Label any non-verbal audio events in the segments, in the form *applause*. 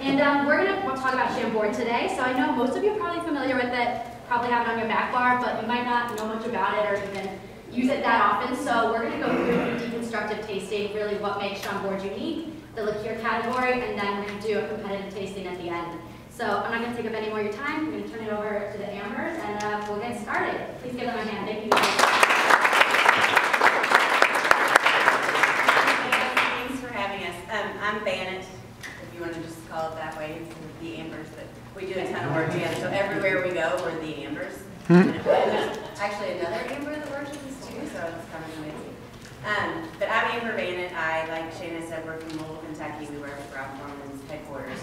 And um, we're going to talk about Chambord today. So I know most of you are probably familiar with it, probably have it on your back bar, but you might not know much about it or even use it that often. So we're going to go through deconstructive tasting, really what makes Chambord unique, the liqueur category, and then we're going to do a competitive tasting at the end. So I'm not going to take up any more of your time. I'm going to turn it over to the Ambers, and uh, we'll get started. Please give them a hand. Thank you. Thanks for having us. Um, I'm Banet, if you want to just call it that way, it's the Ambers, but we do a ton of work together. So everywhere we go, we're the Ambers. And there's actually another Amber that works with us too, so it's kind of amazing. Um, but I'm Amber Banet. I, like Shana said, work in Louisville, Kentucky. We work for Brown-Forman's headquarters.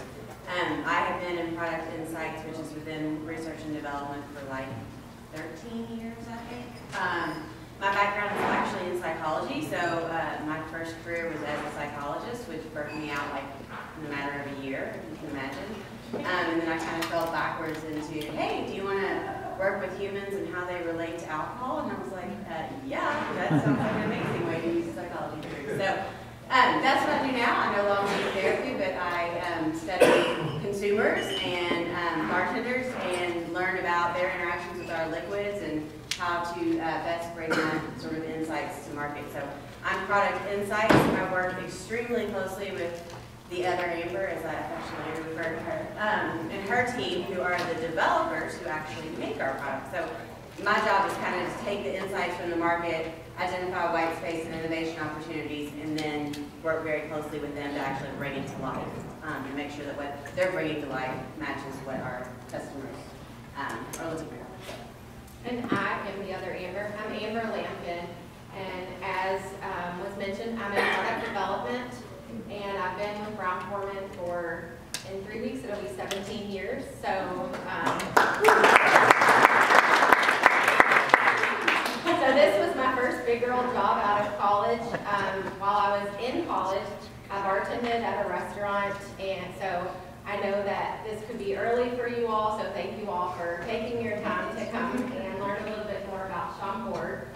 Um, I have been in product insights, which is within research and development for like 13 years, I think. Um, my background is actually in psychology, so uh, my first career was as a psychologist, which burnt me out like in a matter of a year, you can imagine. Um, and then I kind of fell backwards into, hey, do you want to work with humans and how they relate to alcohol? And I was like, uh, yeah, that sounds like an amazing way to use a psychology degree. So um, that's what I do now. I no longer do therapy, but I um, study consumers and um, bartenders and learn about their interactions with our liquids and how to uh, best bring that sort of insights to market. So I'm product insights. I work extremely closely with the other Amber, as I affectionately refer to her, um, and her team, who are the developers who actually make our product. So my job is kind of to take the insights from the market, identify white space and innovation opportunities, and then work very closely with them to actually bring it to life um, and make sure that what they're bringing to life matches what our customers um, are looking for. And I am the other Amber. I'm Amber Lamkin, and as um, was mentioned, I'm in product development, and I've been with Brown-Forman for, in three weeks, it'll be 17 years. So, um, so this was my first big girl job out of college. Um, while I was in college, I bartended at a restaurant, and so I know that this could be early for you all, so thank you all for taking your time to come and learn a little bit more about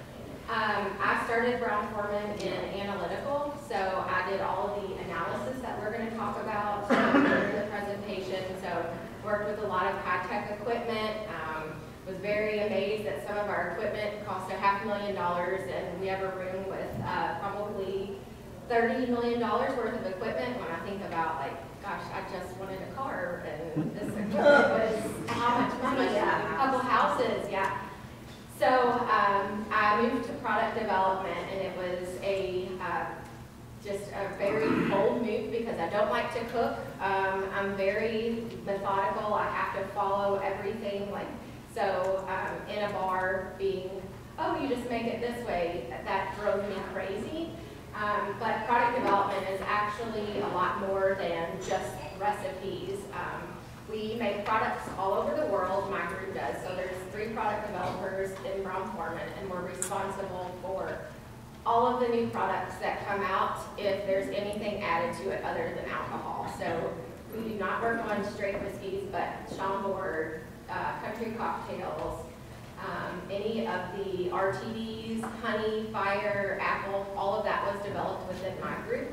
Um, I started Brown-Forman in analytical, so I did all of the analysis that we're going to talk about during the presentation. So worked with a lot of high-tech equipment. Um, was very amazed that some of our equipment cost a half million dollars, and we have a room with uh, probably $30 million worth of equipment. When I think about like gosh, I just wanted a car, and this equipment was how much money? Yeah, a couple houses, yeah. So um, I moved to product development, and it was a uh, just a very bold move because I don't like to cook. Um, I'm very methodical. I have to follow everything. Like so, um, in a bar, being oh, you just make it this way, that drove me crazy. Um, but product development is actually a lot more than just recipes. Um, we make products all over the world, my group does. So there's three product developers in Brown-Forman, and we're responsible for all of the new products that come out if there's anything added to it other than alcohol. So we do not work on straight whiskeys, but Chambord, uh, country cocktails, um, any of the RTDs, honey, fire, apple, all of that was developed within my group.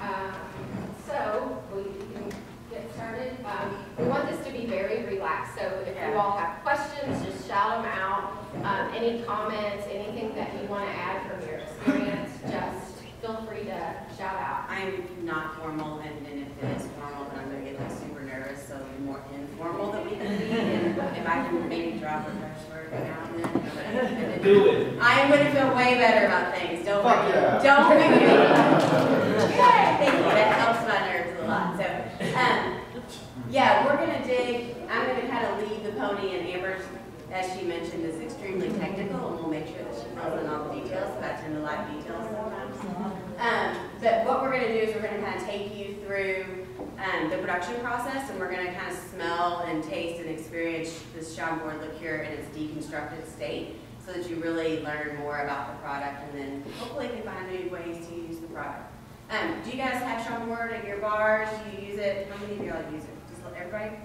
Um, so we started. Um, we want this to be very relaxed, so if you all have questions, just shout them out. Um, any comments, anything that you want to add from your experience, just feel free to shout out. I'm not formal, and, and if it is formal, then I'm going to get like super nervous, so the more informal that we can be, and if I can maybe drop a curse word now and then. but- Do it. I am going to feel way better about things. Don't Fuck worry. yeah. Don't make *laughs* me. Yay, thank you. That helps my nerves a lot. So, um, yeah, we're going to dig. I'm going to kind of lead the pony, and Amber's as she mentioned, is extremely technical, and we'll make sure that she fills in all the details, that's in the live details sometimes. Um, but what we're gonna do is we're gonna kind of take you through, um, the production process, and we're gonna kind of smell and taste and experience this Chambord liqueur in its deconstructed state, so that you really learn more about the product, and then hopefully can find new ways to use the product. Um, do you guys have Chambord at your bars? Do you use it? How many of y'all use it? Everybody?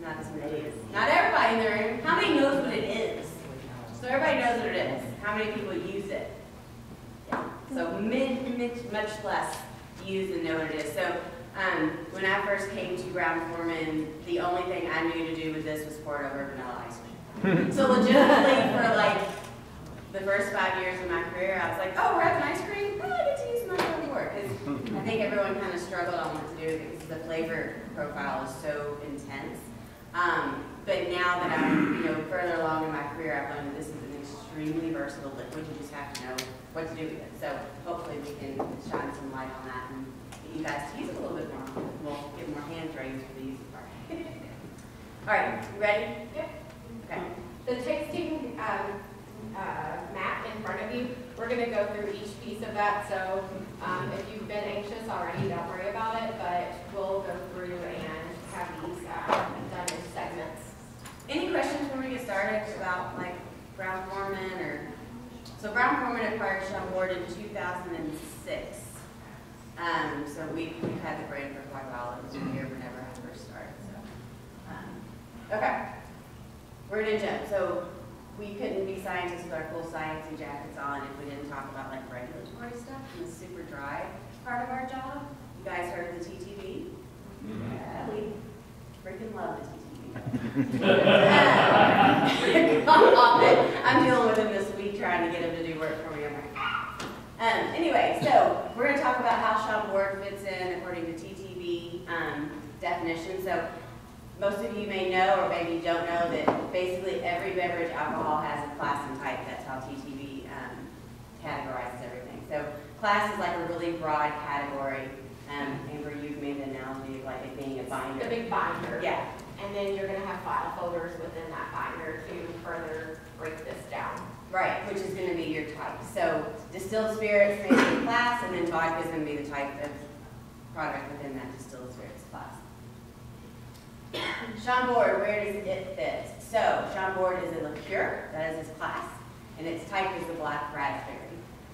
Not as many. Not everybody in the room. How many knows what it is? So everybody knows what it is. How many people use it? Yeah. So much less use and know what it is. So um, when I first came to Brown Forman, the only thing I knew to do with this was pour it over vanilla ice cream. so legitimately for like the first five years of my career, I was like, oh, we're having ice cream? Oh, I get to use my own work. I think everyone kind of struggled on what to do with it because the flavor profile is so intense. Um, but now that I'm, you know, further along in my career, I've learned that this is an extremely versatile liquid. You just have to know what to do with it. So hopefully we can shine some light on that and get you guys to use it a little bit more. We'll get more hands raised for the use part. *laughs* All right, you ready? Yep. Okay. The tasting um, uh, map in front of you, we're going to go through each piece of that. So um, if you've been anxious already, don't worry about it, but we'll go through and have these uh, done in segments. Any questions when we get started about like Brown Forman or, so Brown Forman acquired Chambord in 2006. Um, so we, we've had the brand for quite a while. It was here whenever I first started, so. um, Okay. We're gonna jump. So we couldn't be scientists with our full sciencey jackets on if we didn't talk about like regulatory stuff and the super dry part of our job. You guys heard of the TTB? Yeah, we freaking love the TTB. *laughs* *laughs* I'm dealing with him this week, trying to get him to do work for me. I'm like, ah. Um, anyway, so we're going to talk about how Chambord fits in according to TTB um, definition. So most of you may know, or maybe don't know, that basically every beverage alcohol has a class and type. That's how TTB um, categorizes everything. So class is like a really broad category. Um, Amber, you've made the analogy of like it being a binder. The big binder. Yeah, And then you're going to have file folders within that binder to further break this down. Right, which is gonna be your type. So distilled spirits may be class, and then vodka is gonna be the type of product within that distilled spirits Chambord, where does it fit? So Chambord is a liqueur, that is its class, and its type is the black raspberry.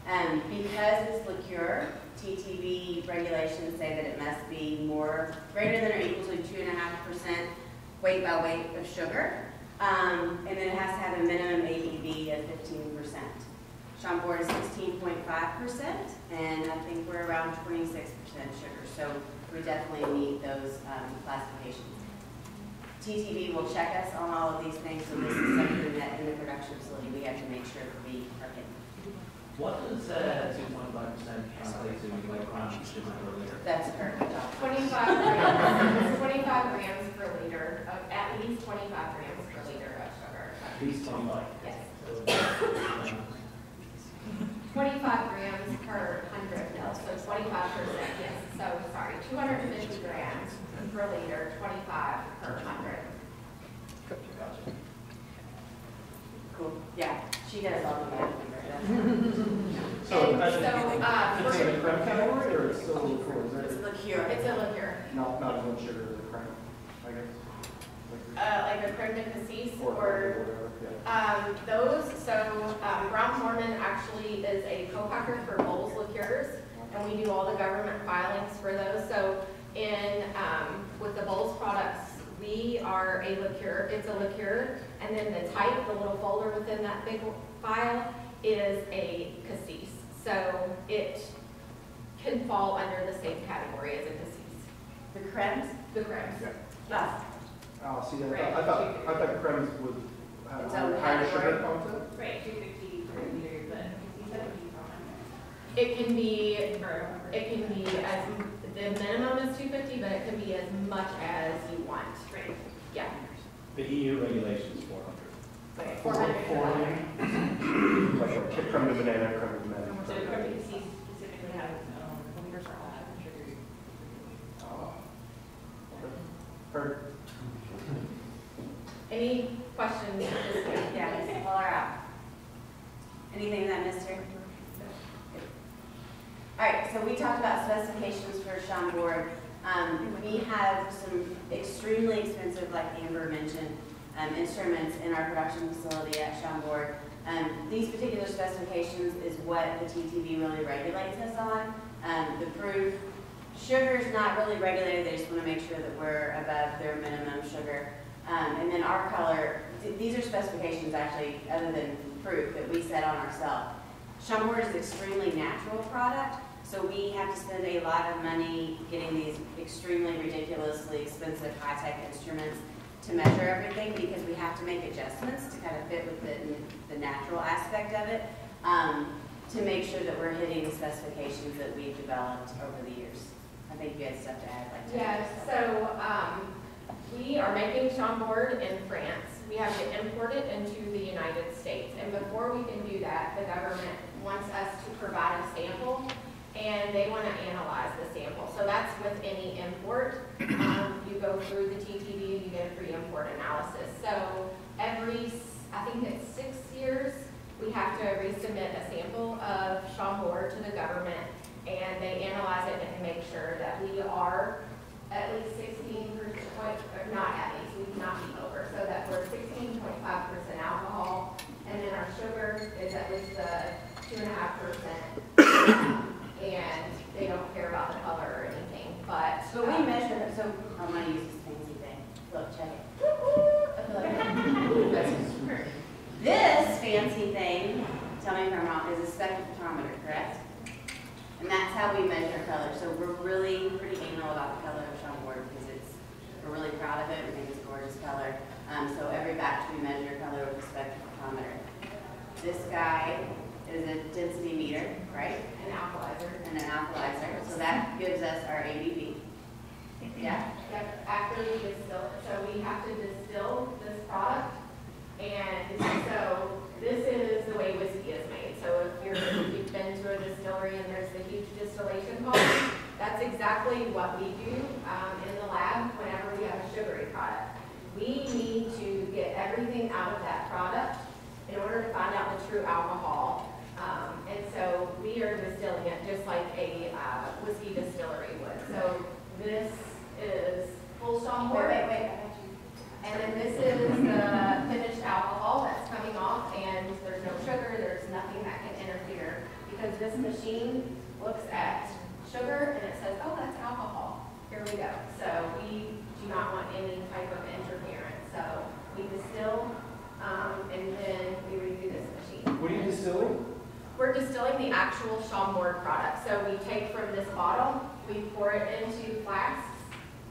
Um, because it's liqueur, TTB regulations say that it must be more, greater than or equal to two and a half percent weight by weight of sugar. Um, and then it has to have a minimum ABV of fifteen percent. Chambord is sixteen point five percent, and I think we're around twenty-six percent sugar, so we definitely meet those, um, classifications. TTB will check us on all of these things, so this is something that in the production facility, we have to make sure that we are hitting. What does that two point five percent translate to, like, around different earlier? That's perfect. Twenty-five grams, twenty-five grams per liter, of at least twenty-five grams per liter of sugar. At least twenty-five. Yes. Twenty-five grams per hundred mil, so twenty-five percent, yes. So, sorry, two hundred and fifty grams per liter, twenty-five per hundred. Gotcha. Cool, yeah, she does all the math. *laughs* So, And I- so, um, It's a we're- creme category or it's still for, is It's it liqueur. it's a liquor, not, not as much sugar as the creme, I guess? Like- uh, like a creme de cassis Or, or. Um, those, so, um, Brown Forman actually is a co-packer for Bols Liqueurs, and we do all the government filings for those. So in, um, with the Bols products, we are a liqueur, it's a liqueur, and then the type, the little folder within that big file is a cassis. So it can fall under the same category as a cassis. The cremes? The cremes. Ah, Oh, see, I thought, I thought, I thought cremes would have It's a own higher category. sugar content. Right, two fifty per liter, but you said it can be, it can be as, the minimum is two fifty, but it can be as much as you want. Right. Yeah. The EU regulations four hundred. Four hundred. Like a creme de banana, creme de banana. So the Carbon C specifically has its own liter for all that sugar. Oh. Heard. Any questions? Yeah, let's call her out. Anything that missed here? All right, so we talked about specifications for Chambord. Um, we have some extremely expensive, like Amber mentioned, um, instruments in our production facility at Chambord. Um, these particular specifications is what the TTB really regulates us on. Um, the proof, sugar is not really regulated, they just want to make sure that we're above their minimum sugar. Um, and then our color, th- these are specifications actually, other than proof, that we set on ourselves. Chambord is an extremely natural product, so we have to spend a lot of money getting these extremely ridiculously expensive high-tech instruments to measure everything because we have to make adjustments to kind of fit with the, the natural aspect of it, um, to make sure that we're hitting the specifications that we've developed over the years. I think you had stuff to add, like. Yes, so, um, we are making Chambord in France. We have to import it into the United States. And before we can do that, the government wants us to provide a sample and they want to analyze the sample. So that's with any import. Um, you go through the TTB and you get a pre-import analysis. So every, I think it's six years, we have to resubmit a sample of Chambord to the government and they analyze it and make sure that we are at least sixteen percent, or not at least, we cannot be over, so that we're sixteen point five percent alcohol, and then our sugar is at least the two and a half percent. And they don't care about the color or anything, but. So we um, measure, so I'm gonna use this fancy thing. Look, check it. *laughs* This fancy thing, tell me if I'm wrong, is a spectrophotometer, correct? And that's how we measure color. So we're really pretty anal about the color of Chambord because it's, we're really proud of it. We think it's a gorgeous color. Um, so every batch we measure color with a spectrophotometer. This guy is a density meter, right? An Alcolyzer. And an Alcolyzer. So that gives us our ABV. Yeah? Yep, after we distill, so we have to distill this product, and so this is the way whiskey is made. So if you're, you've been to a distillery and there's the huge distillation column, that's exactly what we do, um, in the lab whenever we have a sugary product. We need to get everything out of that product in order to find out the true alcohol. Um, and so we are distilling it just like a, uh, whiskey distillery would. So this is full Wait, Chambord. wait, wait. You. And then this is the finished alcohol that's coming off, and there's no sugar, there's nothing that can interfere, because this machine looks at sugar and it says, oh, that's alcohol, here we go. So we do not want any type of interference, so we distill, um, and then we review this machine. What are you distilling? We're distilling the actual Chambord product. So we take from this bottle, we pour it into flasks,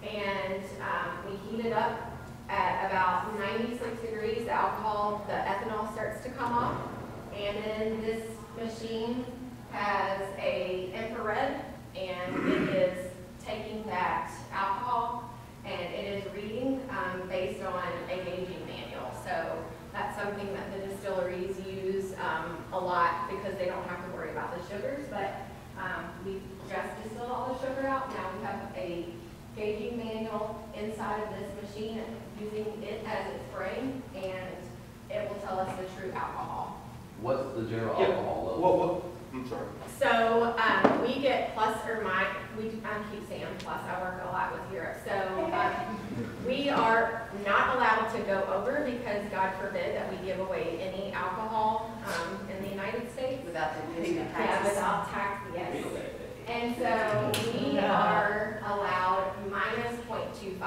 and um, we heat it up at about 96 degrees. The alcohol, the ethanol starts to come off. And then this machine has a infrared, and it is taking that alcohol, and it is reading um, based on a gauging manual. So that's something that the distilleries use um, a lot because they don't have to worry about the sugars, but um, we just distilled all the sugar out. Now we have a gauging manual inside of this machine using it as its brain, and it will tell us the true alcohol. What's the general Yeah. alcohol level? What, what, I'm sorry. So um, we get plus or minus, we, I keep saying plus, I work a lot with Europe. So um, *laughs* we are not allowed to go over because God forbid that we give away any alcohol um, in the United States. Without the getting the Yeah, without tax, yes. And so we are allowed minus 0.25%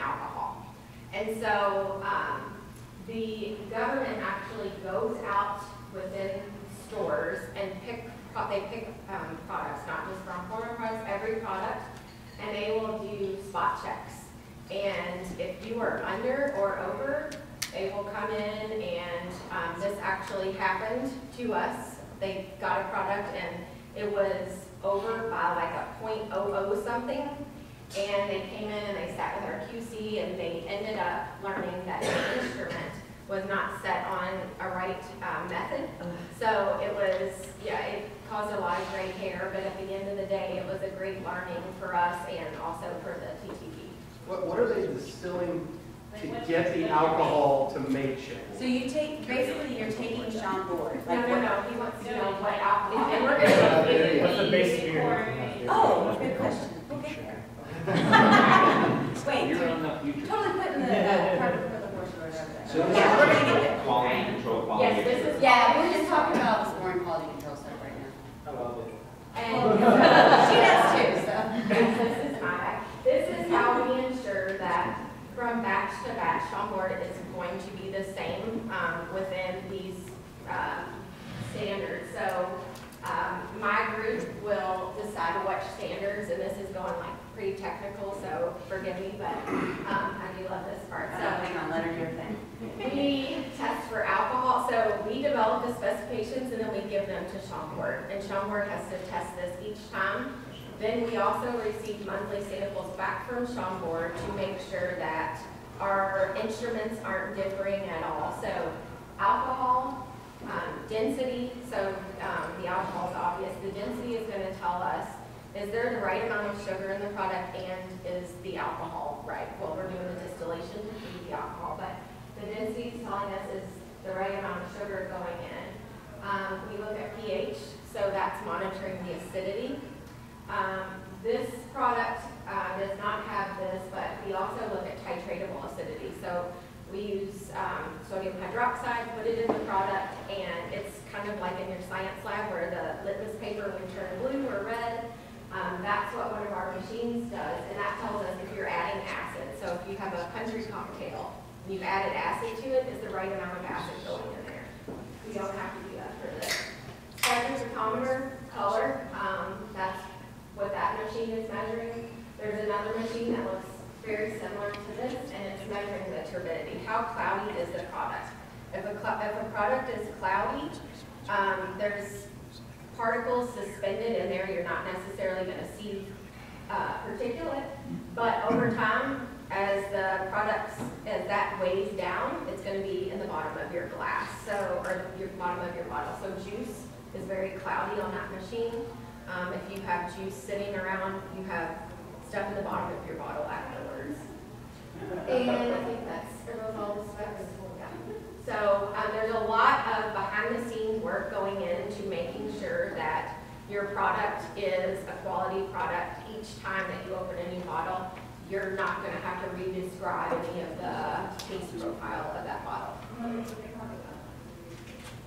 alcohol. And so um, the government actually goes out within stores and pick, they pick um, products, not just from Florida products, every product, and they will do spot checks. And if you are under or over, they will come in and um, this actually happened to us. They got a product and it was over by like a point oh oh something. And they came in and they sat with our QC and they ended up learning that the instrument was not set on a right um, method. So it was, yeah, it caused a lot of gray hair, but at the end of the day, it was a great learning for us and also for the TTB. What, what are they distilling to get the alcohol to make Chambord. So you take, basically, you're taking Chambord, No, like no, what? no, he wants to know what alcohol. and we're gonna. What's the base beer? Oh, good question. We'll get there. Wait, You're you're on the future. totally putting the, uh, cart before the horse or whatever. that- Yeah, we're gonna get there. Quality control, quality. Yes, this is. Yeah, we're just talking about this boring quality control stuff right now. I love it. And She does too, so. this is my, this is how we ensure that from batch to batch, Chambord is going to be the same, um, within these, um, standards. So, um, my group will decide what standards, and this is going like pretty technical, so forgive me, but, um, I do love this part. So, hang on, let her do her thing. we test for alcohol, so we develop the specifications and then we give them to Chambord. And Chambord has to test this each time. Then we also receive monthly samples back from Chambord to make sure that our instruments aren't differing at all. So alcohol, um, density, so um, the alcohol is obvious. The density is going to tell us, is there the right amount of sugar in the product and is the alcohol right? Well, we're doing the distillation to feed the alcohol, but the density is telling us is the right amount of sugar going in. Um, we look at pH, so that's monitoring the acidity. Um, this product, uh, does not have this, but we also look at titratable acidity. So we use, um, sodium hydroxide, put it in the product, and it's kind of like in your science lab where the litmus paper would turn blue or red. Um, that's what one of our machines does, and that tells us if you're adding acid. So if you have a country cocktail, and you've added acid to it, is the right amount of acid going in there. We don't have to do that for this. Spectrophotometer, color, um, that's what that machine is measuring. There's another machine that looks very similar to this, and it's measuring the turbidity. How cloudy is the product? If a, if a product is cloudy, um, there's particles suspended in there, you're not necessarily gonna see, uh, particulate. But over time, as the products, as that weighs down, it's gonna be in the bottom of your glass, so, or your bottom of your bottle. So juice is very cloudy on that machine. Um, if you have juice sitting around, you have stuff in the bottom of your bottle afterwards. And I think that's, those all the specs? So, um, there's a lot of behind the scenes work going into making sure that your product is a quality product. Each time that you open a new bottle, you're not gonna have to re-describe any of the taste profile of that bottle.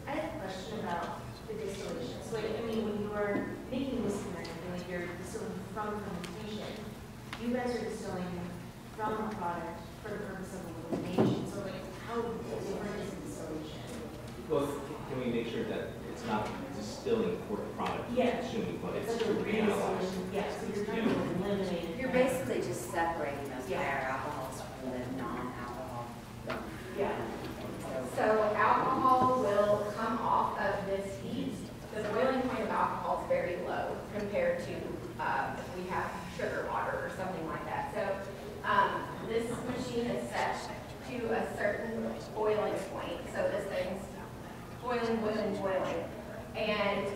I have a question about the distillation. So, I mean, when you are making whiskey anything, like you're distilling from fermentation, you guys are distilling from a product for the purpose of elimination. So, like, how different is the distillation? Well, can we make sure that it's not distilling for the product? Yeah. Consuming, but It's it's like a to yeah, so you're trying to eliminate. You're basically just separating those Yeah. higher alcohols from the non-alcohol. Yeah. So alcohol will come off of this heat. The boiling point of alcohol is very low compared to, uh, if we have sugar water or something like that. So, um, this machine is set to a certain boiling point. So this thing's boiling, boiling, boiling. And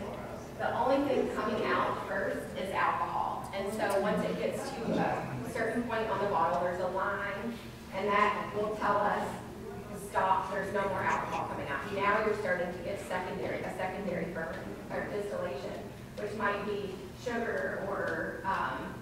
the only thing coming out first is alcohol. And so once it gets to a certain point on the bottle, there's a line, and that will tell us, stop, there's no more alcohol coming out. Now you're starting to get secondary, a secondary burn or distillation, which might be sugar or, um,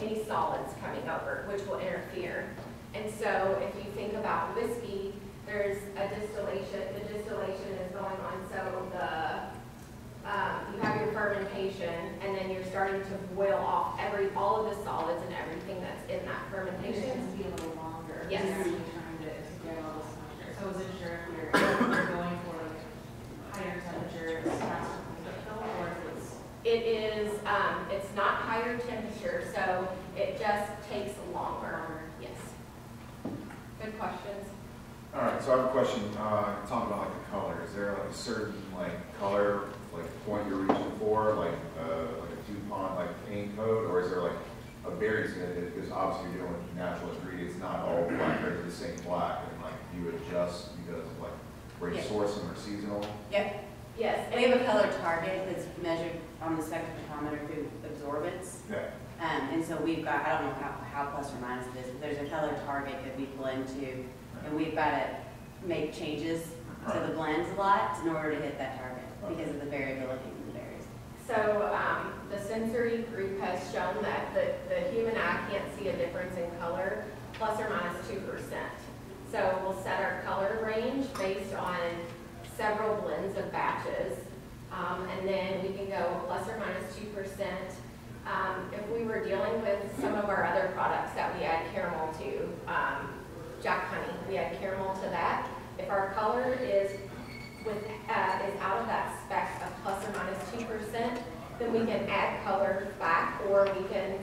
any solids coming over, which will interfere. And so if you think about whiskey, there's a distillation, the distillation is going on, so the, um, you have your fermentation, and then you're starting to boil off every, all of the solids and everything that's in that fermentation. to be a little longer. Yes. You're trying to, get all this. So I wasn't sure if you're, going for higher temperatures, faster cleanup though, or if it's. It is, um, it's not higher temperature, so it just takes longer. Good questions. All right, so I have a question, uh, talking about like the color, is there like a certain like color, like point you're reaching for, like, uh, like a DuPont, like paint coat, or is there like a variance in it, because obviously you're dealing with natural ingredients, not all black are the same black, and like you adjust because of like where you Yeah. source them or seasonal? Yep, Yes. we have a color target that's measured on the spectrophotometer through absorbance. Okay. Um, and so we've got, I don't know how, how plus or minus it is, but there's a color target that we blend to And we've got to make changes to the blends a lot in order to hit that target because of the variability in the berries. So, um, the sensory group has shown that the, the human eye can't see a difference in color, plus or minus minus two percent. So we'll set our color range based on several blends of batches. Um, and then we can go plus or minus minus two percent. Um, if we were dealing with some of our other products that we add caramel to, um, Jack Honey, we add caramel to that. If our color is with, uh, is out of that spec of plus or minus two percent, then we can add color back, or we can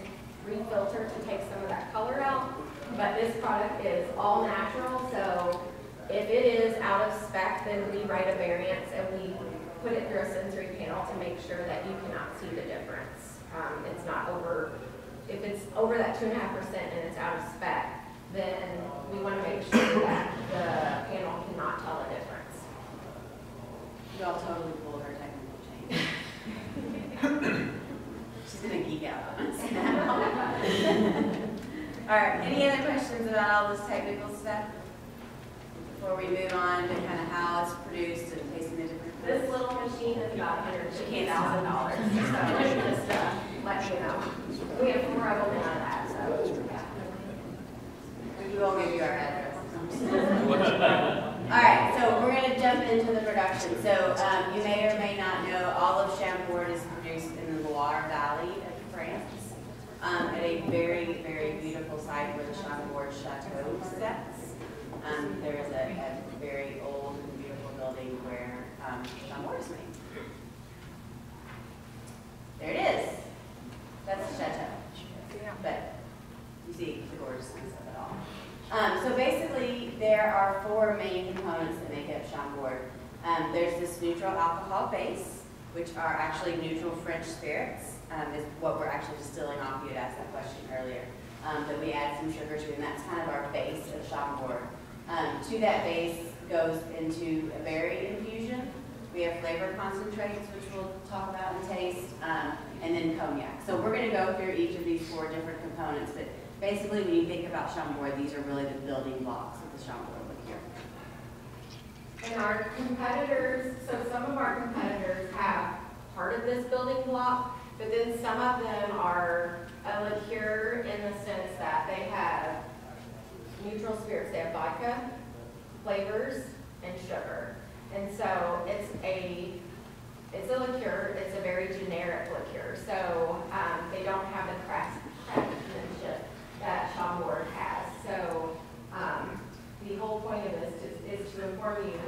refilter to take some of that color out. But this product is all natural, so if it is out of spec, then we write a variance and we put it through a sensory panel to make sure that you cannot see the difference um, it's not over, if it's over that two and a half percent and it's out of spec, then we want to make sure that the panel cannot tell a difference. Y'all totally pulled her technical change. She's gonna geek out on us now. all right, any other questions about all this technical stuff? Before we move on to kind of how it's produced and tasting the different This little machine is about $150,000. *laughs* let you know. We have four of them on that, so, yeah. We will give you our address. All right, so we're gonna jump into the production. So, um, you may or may not know, all of Chambord is produced in the Loire Valley of France. Um, at a very, very beautiful site where the Chambord Chateau sets. Um, there is a, a very old and beautiful building where, um, Chambord is made. There it is. That's the chateau. But you see the gorgeousness of it all. Um, so basically, there are four main components that make up Chambord. Um, there's this neutral alcohol base, which are actually neutral French spirits, um, is what we're actually distilling off. You had asked that question earlier. Um, that we add some sugar to, and that's kind of our base of Chambord. Um, to that base goes into a berry infusion. We have flavor concentrates, which we'll talk about and taste, um, and then cognac. So we're going to go through each of these four different components, but basically, when you think about Chambord, these are really the building blocks of the Chambord liqueur. And our competitors, so some of our competitors have part of this building block, but then some of them are a liqueur in the sense that they have neutral spirits, they have vodka, flavors, and sugar. And so it's a, it's a liqueur, it's a very generic liqueur, so, um, they don't have the craft, craftsmanship that Chambord has. So, um, the whole point of this is, is to inform you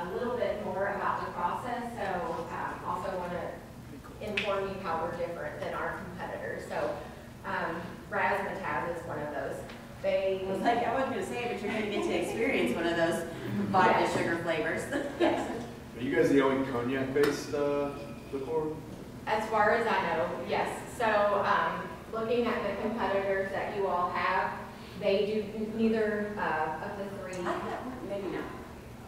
a little bit more about the process, so, um, also want to inform you how we're different than our competitors. So, um, Razzmatazz is one of those. They, I was like, I wasn't gonna say it, but you're gonna get to experience one of those *laughs* vodka Yes. sugar flavors. yes, Are you guys the only cognac-based, uh, liqueur? as far as I know, yes. So, um, looking at the competitors that you all have, they do neither, uh, of the I three. thought, maybe not.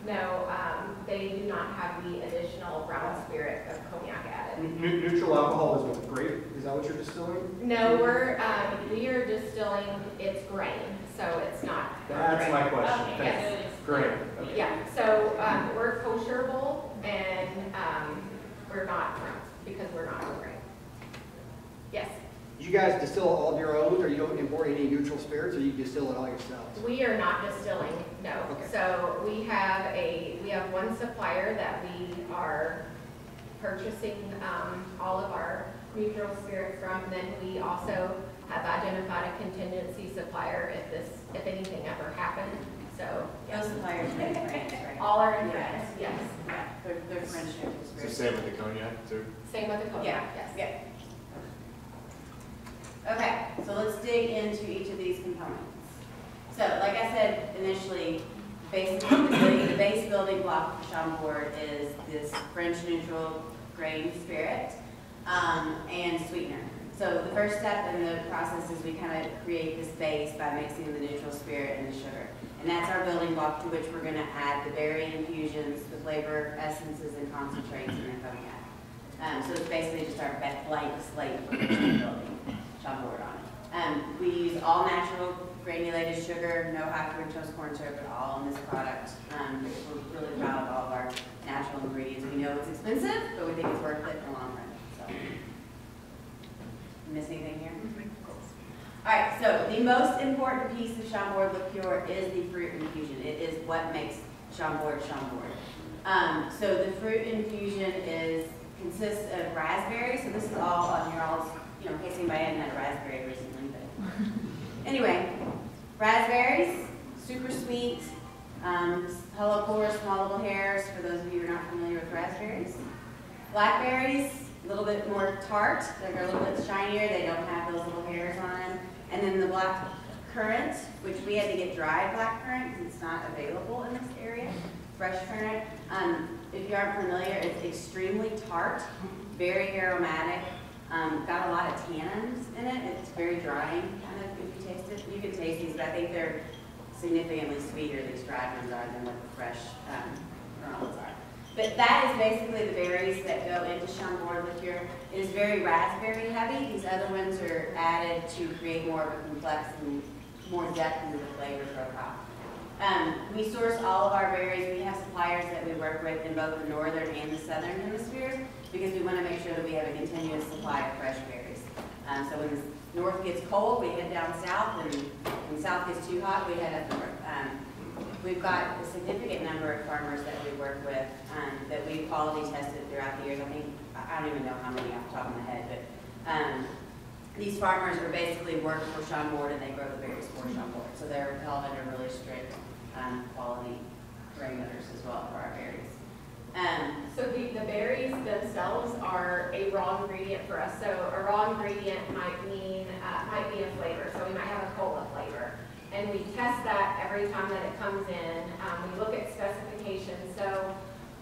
No, um, they do not have the additional brown spirit of cognac added. Nu- Neutral alcohol is with grape, is that what you're distilling? No, we're, um, we are distilling its grain, so it's not. That's my question, Okay, yes. Great. okay. Yeah, so, um, we're kosherable and, um, we're not because we're not grain. Yes, You guys distill all of your own, or you don't import any neutral spirits, or you distill it all yourselves? we are not distilling, no. Okay. So we have a, we have one supplier that we are purchasing, um, all of our neutral spirits from. Then we also have identified a contingency supplier if this, if anything ever happened, so. Those suppliers make France, right? *laughs* All are in France, yes. Yeah, they're, they're French neutral It's the spirits. same with the cognac, too? Same with the Yeah, cognac, yes. yeah. Okay, so let's dig into each of these components. So, like I said initially, basically, the building- *coughs* the base building block of Chambord is this French neutral grain spirit, um, and sweetener. So the first step in the process is we kind of create this base by mixing the neutral spirit and the sugar. And that's our building block to which we're gonna add the berry infusions, the flavor essences and concentrates in the cognac. Um, so it's basically just our blank slate for building Chambord on it. Um, we use all natural granulated sugar, no high fructose corn syrup at all in this product. Um, we're really proud of all of our natural ingredients. We know it's expensive, but we think it's worth it in the long. Miss anything here? All right, so the most important piece of Chambord liqueur is the fruit infusion. It is what makes Chambord Chambord. Um, so the fruit infusion is, consists of raspberries, so this is all on your all's, you know, in case anybody hadn't had a raspberry recently, but. *laughs* Anyway, raspberries, super sweet, um, hello small little hairs, for those of you who are not familiar with raspberries. Blackberries, little bit more tart, they're a little bit shinier, they don't have those little hairs on them. And then the black currant, which we had to get dried black currant because it's not available in this area. Fresh currant. Um, if you aren't familiar, it's extremely tart, very aromatic, um, got a lot of tannins in it. It's very drying, kind of, if you taste it. You can taste these, but I think they're significantly sweeter, these dried ones are, than what the fresh um, are. But that is basically the berries that go into Chambord liqueur. It is very raspberry heavy. These other ones are added to create more of a complex and more depth into the flavor profile. Um, we source all of our berries. We have suppliers that we work with in both the northern and the southern hemispheres because we want to make sure that we have a continuous supply of fresh berries. Um, so when the north gets cold, we head down south, and when south gets too hot, we head up north. Um, We've got a significant number of farmers that we work with, um, that we've quality tested throughout the years. I think, I don't even know how many off the top of my head, but, um, these farmers are basically work for Chambord and they grow the berries for Chambord. So they're held under really strict, um, quality parameters as well for our berries. Um, So the, the berries themselves are a raw ingredient for us. So a raw ingredient might mean, uh, might be a flavor. So we might have a cola. And we test that every time that it comes in. Um, we look at specifications. So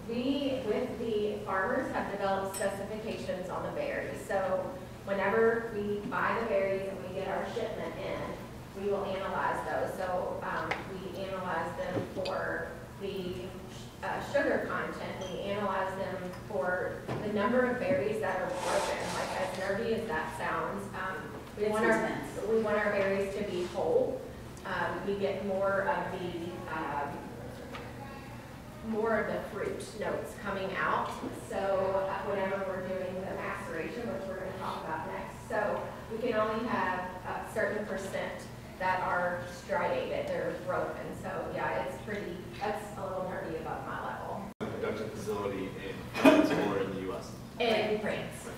we, with the farmers, have developed specifications on the berries. So whenever we buy the berries and we get our shipment in, we will analyze those. So, um, we analyze them for the uh, sugar content, we analyze them for the number of berries that are broken, like as nerdy as that sounds. Um, we want our, we want our berries to be whole. Um, we get more of the, um, more of the fruit notes coming out. So uh, whenever we're doing the maceration, which we're gonna talk about next, so we can only have a certain percent that are striated, they're broken. So yeah, it's pretty, that's a little nerdy above my level. Production facility in France or in the US? In France.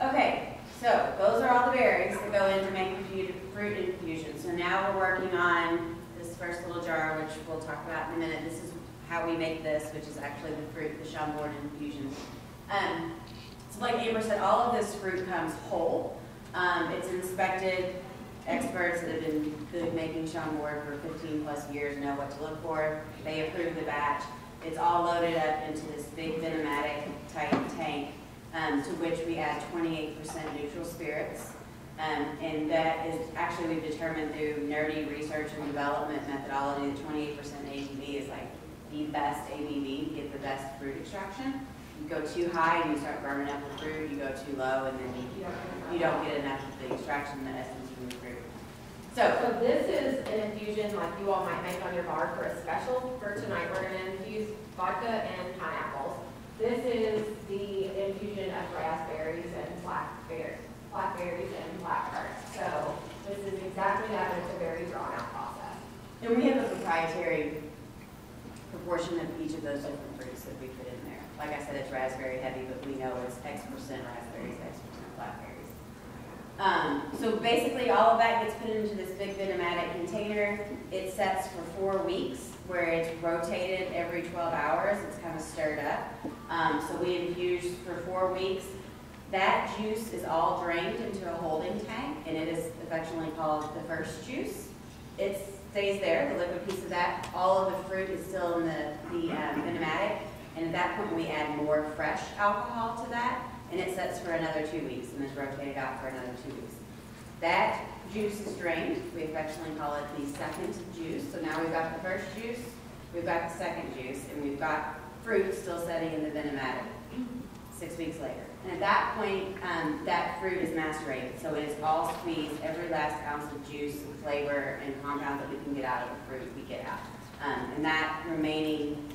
Okay, so those are all the berries that go into making fruit infusion. So now we're working on this first little jar, which we'll talk about in a minute. This is how we make this, which is actually the fruit, the Chambord infusion. Um, so like Amber said, all of this fruit comes whole. Um, it's inspected. Experts that have been been making Chambord for 15 plus years know what to look for. They approve the batch. It's all loaded up into this big venomatic type tank um, to which we add 28% neutral spirits. Um, and that is, actually, we've determined through nerdy research and development methodology that 28% ABV is like the best ABV to get the best fruit extraction. You go too high and you start burning up the fruit, you go too low and then you, you don't get enough of the extraction, the essence from the fruit. So, So this is an infusion like you all might make on your bar for a special. For tonight, we're gonna infuse vodka and pineapples. This is the infusion of raspberries and blackberries, blackberries and blackcurrants. So this is exactly that, it's a very drawn out process. and we have a proprietary proportion of each of those different fruits that we put in there. Like I said, it's raspberry heavy, but we know it's X percent raspberries, X. Um, so basically, all of that gets put into this big venomatic container. It sets for four weeks, where it's rotated every 12 hours. It's kind of stirred up. Um, so we infuse for four weeks. That juice is all drained into a holding tank, and it is affectionately called the first juice. It stays there, the liquid piece of that. All of the fruit is still in the, the um, venomatic, and at that point, we add more fresh alcohol to that, and it sets for another two weeks, and is rotated out for another two weeks. That juice is drained, we affectionately call it the second juice. So now we've got the first juice, we've got the second juice, and we've got fruit still setting in the venomatic. six weeks later. And at that point, um, that fruit is macerated, so it is all squeezed, every last ounce of juice, and flavor, and compound that we can get out of the fruit, we get out. Um, and that remaining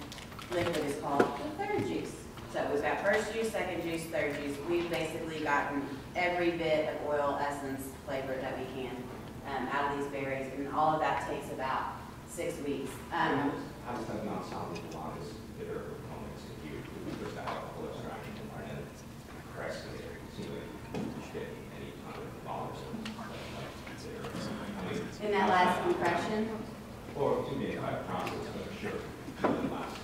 liquid is called the third juice. So we've got first juice, second juice, third juice. We've basically gotten every bit of oil, essence, flavor that we can um, out of these berries, and all of that takes about six weeks. Um, How does that not sound as long as bitter components if you, there's the alcohol extraction and then press it, seems like you should get any kind of like. I in that last compression, Or to be a process, but sure.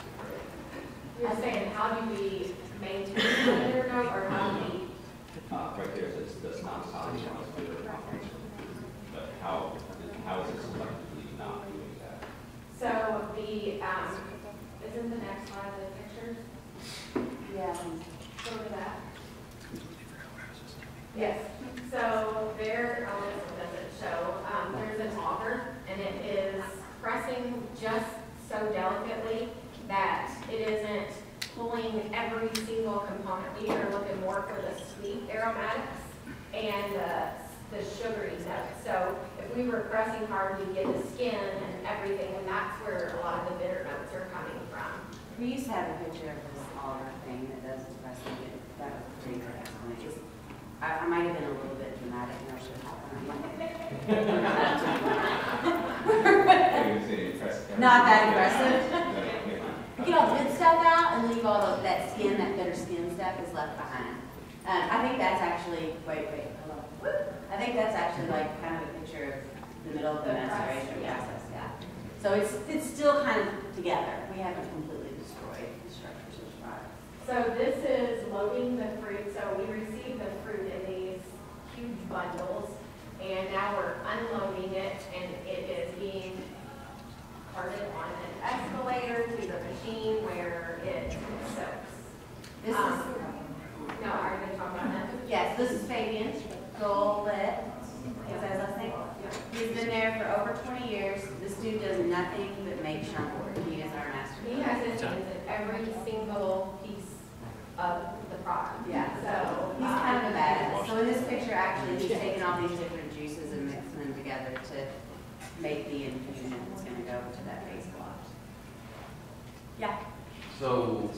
You're saying, how do we maintain the bitter note, or how do we? Uh, right there, it says does not sound as long as bitter components. But how, how is it selectively not doing that? So the, um, isn't the next slide the pictures? yeah, Go to that. Yes, so there, oh, this one doesn't show, um, there's an auger, and it is pressing just so delicately that it isn't pulling every single component. We are looking more for the sweet aromatics and the, the sugary notes. So if we were pressing hard, we'd get the skin and everything, and that's where a lot of the bitter notes are coming from. we used to have a picture of this Oliver thing that does the pressing, it, that was pretty good, actually. I, I might have been a little bit dramatic, and I should have. Are *laughs* *laughs* *laughs* you saying? Not that impressive. Get all the good stuff out and leave all of that skin, that bitter skin stuff is left behind. Uh, I think that's actually, wait, wait, hello. Whoop. I think that's actually like kind of a picture of the middle of the maceration yeah. process, yeah. So it's, it's still kind of together. We haven't completely destroyed the structures of the product. So this is loading the fruit, so we receive the fruit in these huge bundles, and now we're unloading it, and it is being carted on an escalator to the machine where it soaks. This Um, is, No, are you gonna talk about that? yes, this is Fabian Golet. Is that his last name? He's been there for over twenty years. This dude does nothing but make Chambord. He is our master. He has his hands in every single piece of the product. Yeah, So. He's kind of a badass. So in this picture, actually, he's taken all these different juices and mixing them together to make the infusion that's gonna go to that base block. Yeah. So,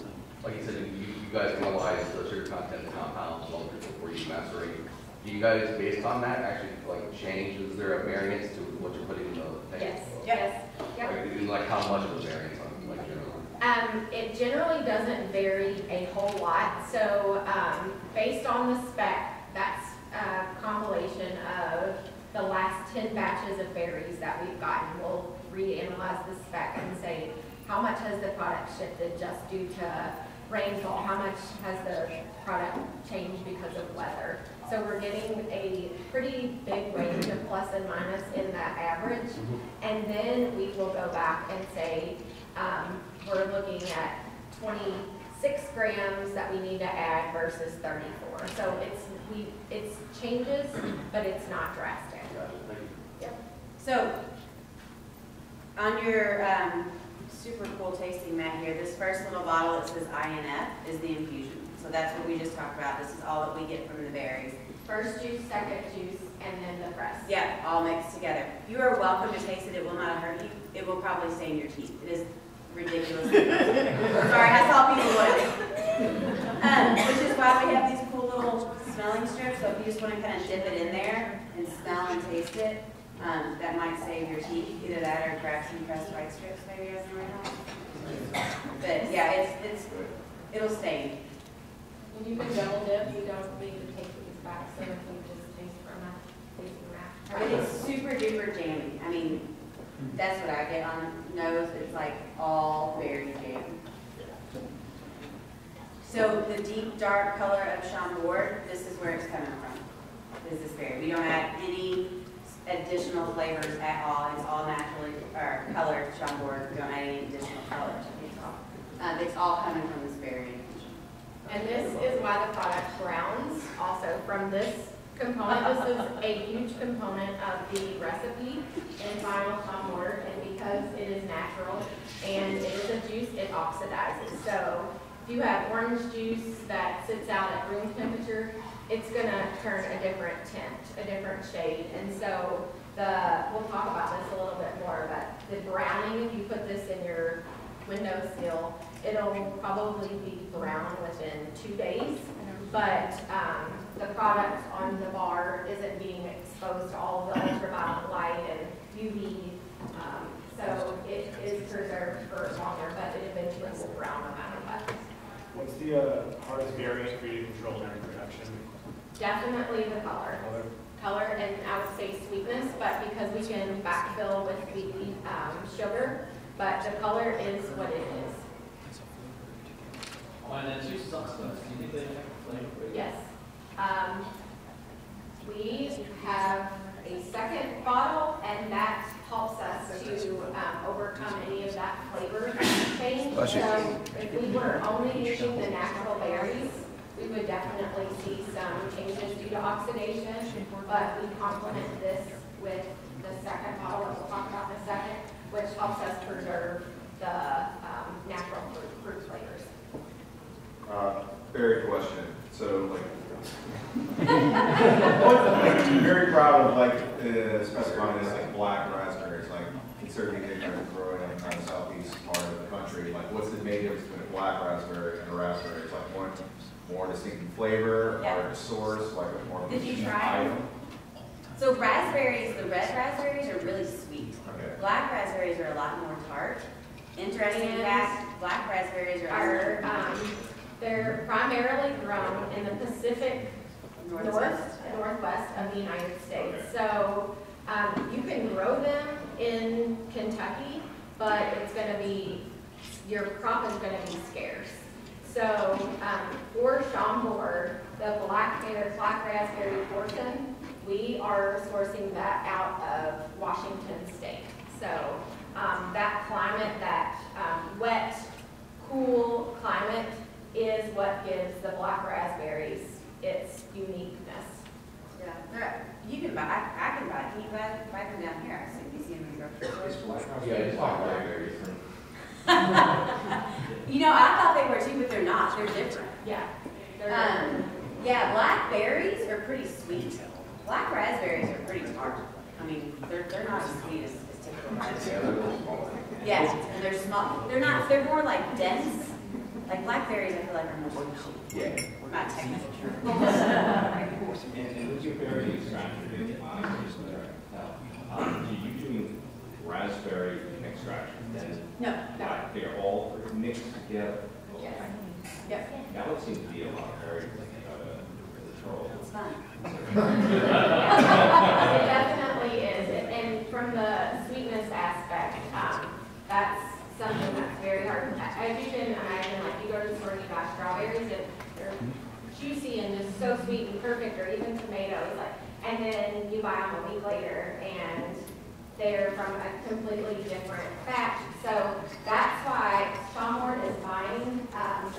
like you said, you, you guys analyze the sugar content of compounds long before you macerate. Do you guys, based on that, actually like change, is there a variance to what you're putting in the tank? Yes, yes, yep. Like, and like how much of a variance on, like generally? Um, it generally doesn't vary a whole lot, so, um, based on the spec, that's a compilation of the last ten batches of berries that we've gotten. We'll reanalyze the spec and say, how much has the product shifted just due to rainfall? How much has the product changed because of weather? So we're getting a pretty big range of plus and minus in that average. And then we will go back and say, um, we're looking at twenty-six grams that we need to add versus thirty-four. So it's, we, it's changes, but it's not drastic. So, on your, um, super cool tasting mat here, this first little bottle that says INF is the infusion. So that's what we just talked about. This is all that we get from the berries. First juice, second juice, and then the press. Yeah, all mixed together. You are welcome to taste it. It will not hurt you. It will probably stain your teeth. It is ridiculous. *laughs* Sorry, I saw people look. Um, which is why we have these cool little smelling strips. So if you just want to kind of dip it in there and smell and taste it, um, that might save your teeth. Either that or grab some Crest white strips maybe as a right now. But yeah, it's, it's, it'll stain. When you can double dip, you don't need to take these back, so if you just taste from that, tasting that. But it's super duper jammy. I mean, that's what I get on nose. It's like all very jammy. So the deep dark color of Chambord, this is where it's coming from. This is berry. We don't add any additional flavors at all. It's all naturally, or colored Chambord. We don't add any additional color to it at all. Uh, it's all coming from this berry. And this is why the product browns also from this component. This is a huge component of the recipe in Final Chambord, and because it is natural and it is a juice, it oxidizes. So if if you have orange juice that sits out at room temperature, it's gonna turn a different tint, a different shade. And so the, we'll talk about this a little bit more, but the browning, if you put this in your windowsill, it'll probably be brown within two days. But, um, the product on the bar isn't being exposed to all the ultraviolet light and UV. Um, so it is preserved for longer, but it eventually will brown no matter what. What's the uh, hardest variant for you to control during production? Definitely the color. Color? Color and I would say sweetness, but because we can backfill with the, um, sugar, but the color is what it is. Oh, and then two substance, do you think they affect the flavor? Yes. Um, we have a second bottle, and that helps us to, um, overcome any of that flavor change. Bless you. So if we were only using the natural berries, we would definitely see some changes due to oxidation, but we complement this with the second bottle, that we'll talk about in a second, which helps us preserve the, um, natural fruit, fruit flavors. Uh, berry question, so like, *laughs* I'm very proud of like, uh, specifying this like black raspberries, like considering they kind of grow in kind of southeast part of the country, like what's the main difference between a black raspberry and a raspberry? It's like one, more distinct in flavor, Yeah. harder to source, like a more. Did you try item? So raspberries, the red raspberries are really sweet. Okay. Black raspberries are a lot more tart. Interesting And- fact, black raspberries Are, are um, they're primarily grown in the Pacific north, northwest. northwest of the United States. Okay. So, um, you can grow them in Kentucky, but it's gonna be, your crop is gonna be scarce. So, um, for Chambord, the black, the black raspberry portion, we are sourcing that out of Washington State. So, um, that climate, that, um, wet, cool climate is what gives the black raspberries its uniqueness. Yeah, you can buy, I I can buy, can you buy, buy them down here? I see, you see them in grocery stores. Yeah, it's not blackberries. *laughs* You know, I thought they were too, but they're not, they're different. Yeah. They're- Um, yeah, blackberries are pretty sweet. Black raspberries are pretty tart. I mean, they're, they're not as sweet as, as typical Yeah, raspberries. they're a little smaller. Yes, and they're small, they're not, they're more like dense. Like blackberries, I feel like are more squishy. Yeah. We're Not technical. *laughs* And, and with your berry extraction, um, do you do raspberry extraction then? No, no, Like, They're all mixed together? yes, yes. That would seem to be a lot of very, uh, controlled. It's fun. *laughs* It definitely is, and from the sweetness aspect, um, that's something that's very hard. As you can imagine, like you go to the store and you buy strawberries, and they're juicy and just so sweet and perfect, or even tomatoes, like, and then you buy them a week later, and they're from a completely different batch. So that's why Chambord is buying, um,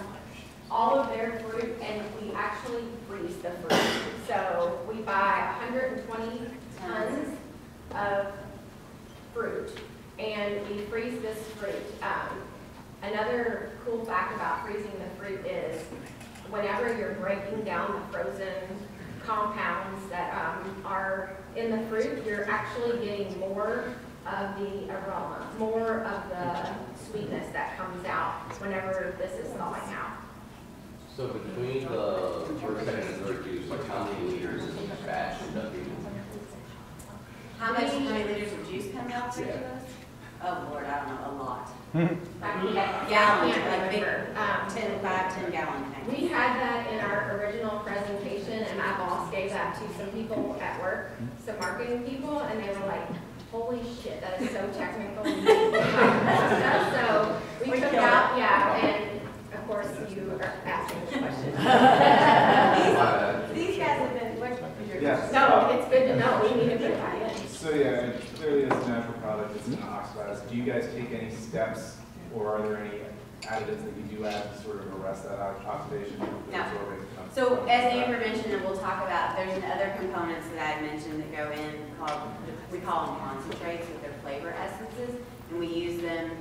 all of their fruit, and we actually freeze the fruit. So we buy hundred and twenty tons of fruit, and we freeze this fruit. Um, another cool fact about freezing the fruit is whenever you're breaking down the frozen compounds that, um, are in the fruit, you're actually getting more of the aroma, more of the sweetness that comes out whenever this is thawing out. So between the first, second, and third juice, like how many liters is each batch end up being? How much, how many liters of juice come out for Yeah. kilos? Oh, Lord, I don't know, a lot. I can't- Gallons, I can't like big, remember. Um, ten, five, ten gallon tanks. We had that in our original presentation, and my boss gave that to some people at work, some marketing people, and they were like, holy shit, that is so technical. So, we We took killed out, yeah, and of course, you are asking the question. Uh, These guys have been, what, your? Yes. No, it's good to know, we need to put that in. So yeah, it clearly it's a natural product, it's not oxidized. Do you guys take any steps or are there any additives that you do add to sort of arrest that oxidation? No. So as Amber mentioned, and we'll talk about, there's other components that I mentioned that go in called, we call them concentrates, with their flavor essences, and we use them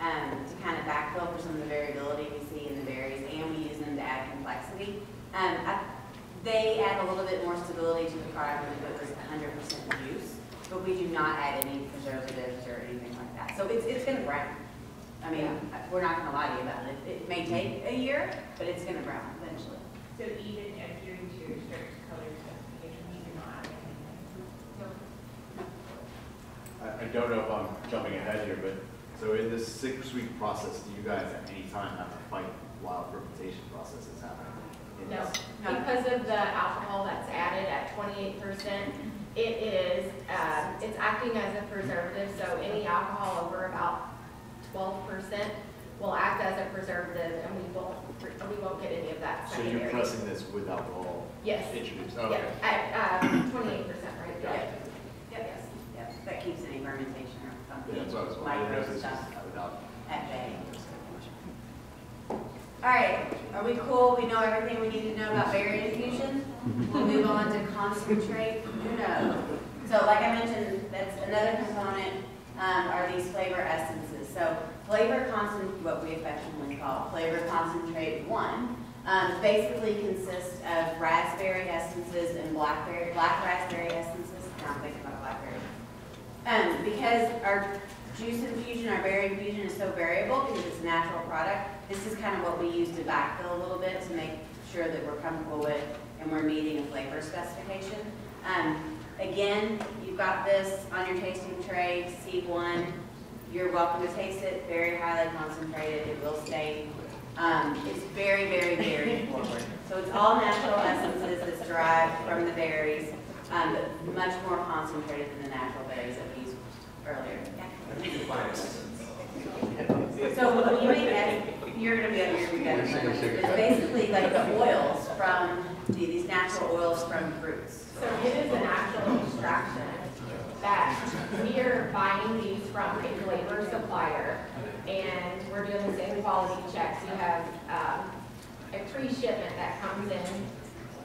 um, to kind of backfill for some of the variability we see in the berries, and we use them to add complexity. Um, I, they add a little bit more stability to the product than if it was 100% juice but we do not add any preservatives or anything like that. So it's, it's gonna brown. I mean, we're not gonna lie to you about it. It may take a year, but it's gonna brown eventually. So even adhering to your strict color specification, you do not add anything? I, I don't know if I'm jumping ahead here, but, so in this six-week process, do you guys at any time have to fight while fermentation process is happening? No. No. because of the alcohol that's added at twenty-eight percent, it is, um, it's acting as a preservative, so any alcohol over about twelve percent will act as a preservative, and we won't, we won't get any of that So secondary. you're pressing this with alcohol Yes, introduced? yeah, Okay. at, uh, twenty-eight percent, right? Got Yeah. it. Yep, yes, yep. That keeps any fermentation or Yeah, that's what I was wondering. micro if this stuff without- at bay. All right, are we cool? We know everything we need to know about berry infusion? We'll move on to concentrate Uno. So like I mentioned, that's another component, um, are these flavor essences. So flavor concentrate, what we affectionately call flavor concentrate one, um, basically consists of raspberry essences and blackberry, black raspberry essences. Now I'm thinking about blackberry. Um, because our juice infusion, our berry infusion is so variable because it's a natural product, this is kind of what we use to backfill a little bit to make sure that we're comfortable with and we're meeting a flavor specification. Um, again, you've got this on your tasting tray, C1. You're welcome to taste it, very highly concentrated, it will stay. Um, it's very, very, very forward. So it's all natural essences that's derived from the berries, um, but much more concentrated than the natural berries that we used earlier. So when you make that, you're gonna be under your together. It's basically like the oils from, these natural oils from fruits. So it is an actual extraction that we are buying these from a flavor supplier, and we're doing the same quality checks. You have, um, a pre-shipment that comes in,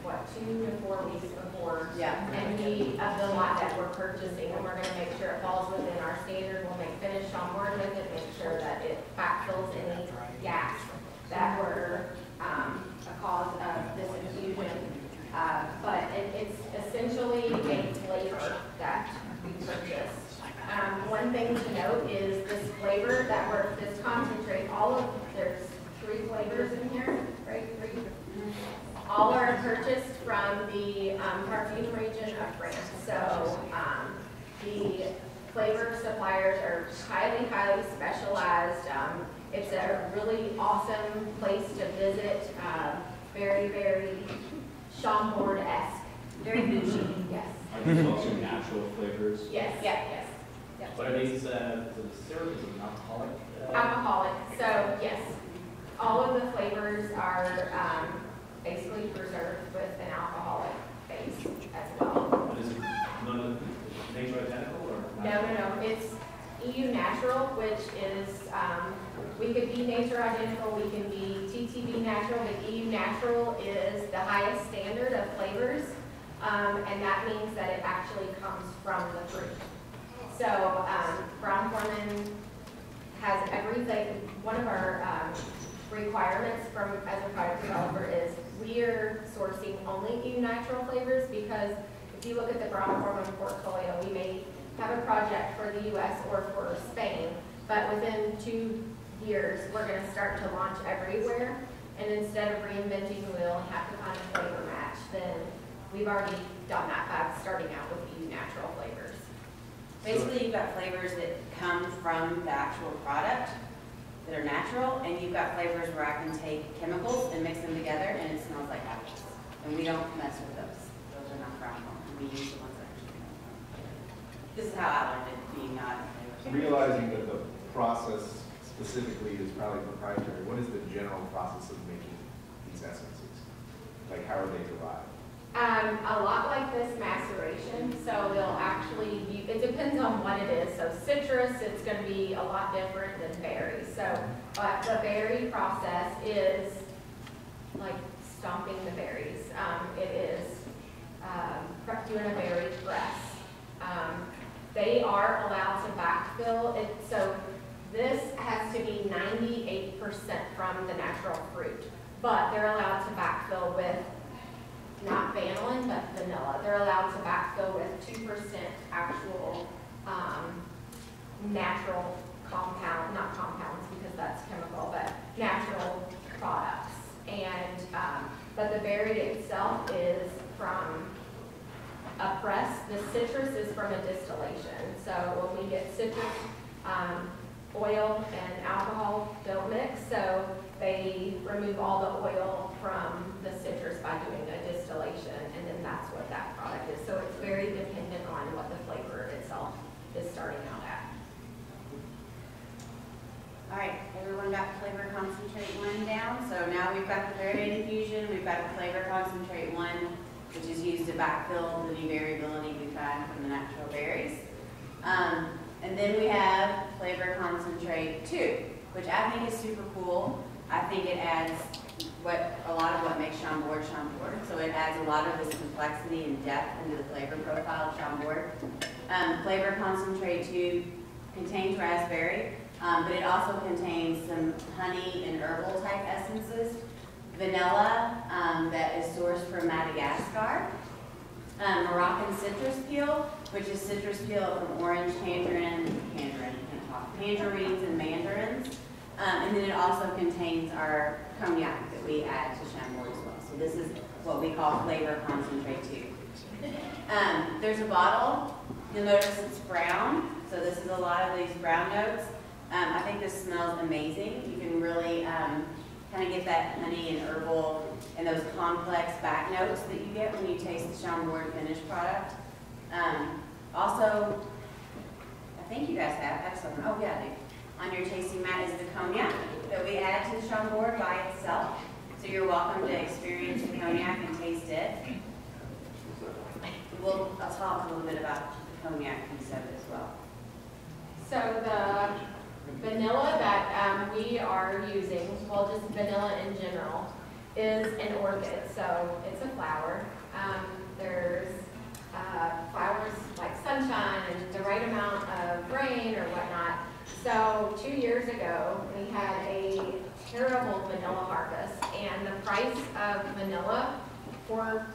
what, two to four weeks before. Yeah. And we, of the lot that we're purchasing, and we're gonna make sure it falls within our standard, we'll make finish on board with it, make sure that it backfills any gaps that were, um, a cause of this infusion. Uh, but it, it's essentially a flavor that we purchased. Um, one thing to note is this flavor that we're, this concentrate, all of, there's three flavors in here, right, three? All are purchased from the um, Parfum region of France. So um, the flavor suppliers are highly, highly specialized. Um, It's a really awesome place to visit, um, very, very Chambord-esque. Very bougie. Yes, Are these also natural flavors? yes, Yeah. yes. yes. What are these, uh, is it syrup, is it an alcoholic? Alcoholic, so yes, all of the flavors are um, basically preserved with an alcoholic base as well. What is it, none of, nature identical or? No, no, no, it's EU natural, which is, um, we could be nature identical, we can be TTB natural, but EU natural is the highest standard of flavors. Um, and that means that it actually comes from the fruit. So, um, Brown Forman has everything, one of our, um, requirements from, as a product developer is we are sourcing only natural flavors because if you look at the Brown Forman portfolio, we may have a project for the US or for Spain, but within two years, we're gonna start to launch everywhere. And instead of reinventing the wheel and have to find a flavor match, then we've already done that by starting out with EU natural flavors. Basically, you've got flavors that come from the actual product that are natural, and you've got flavors where I can take chemicals and mix them together, and it smells like apples. And we don't mess with those. Those are not form. We use the ones that actually come from. This is how I learned it, being not. Realizing that the process specifically is probably proprietary, what is the general process of making these essences? Like, how are they derived? Um, a lot like this maceration, so they'll actually, it depends on what it is. So citrus, it's gonna be a lot different than berries. So, but the berry process is like stomping the berries. Um, it is, um, doing a berry press. Um, they are allowed to backfill it, so this has to be ninety-eight percent from the natural fruit. But they're allowed to backfill with not vanillin, but vanilla. They're allowed to backfill with two percent actual, um, natural compound, not compounds because that's chemical, but natural products. And, um, but the berry itself is from a press. The citrus is from a distillation. So when we get citrus, um, oil and alcohol don't mix, so they remove all the oil from the citrus by doing a distillation, and then that's what that product is. So it's very dependent on what the flavor itself is starting out at. All right, everyone got flavor concentrate one down, so now we've got the berry infusion, we've got the flavor concentrate one, which is used to backfill the new variability we find from the natural berries. Um, and then we have flavor concentrate two, which I think is super cool. I think it adds what, a lot of what makes Chambord Chambord. So it adds a lot of this complexity and depth into the flavor profile of Chambord. Um, flavor concentrate two contains raspberry, um, but it also contains some honey and herbal type essences. Vanilla, um, that is sourced from Madagascar. Um, Moroccan citrus peel, which is citrus peel from orange, tangerine, tangerine, tangerines and mandarins. Um, and then it also contains our cognac we add to Chambord as well. So this is what we call flavor concentrate two. Um, there's a bottle, you'll notice it's brown, so this is a lot of these brown notes. Um, I think this smells amazing. You can really um, kind of get that honey and herbal and those complex back notes that you get when you taste the Chambord finished product. Um, also, I think you guys have, excellent, oh yeah, on your tasting mat is the cognac that we add to the Chambord by itself. So you're welcome to experience the cognac and taste it. We'll, I'll talk a little bit about the cognac piece of it as well. So the vanilla that um, we are using, well, just vanilla in general, is an orchid. So it's a flower. Um, there's uh, flowers like sunshine and the right amount of rain or whatnot. So two years ago, we had a terrible vanilla harvest, and the price of vanilla for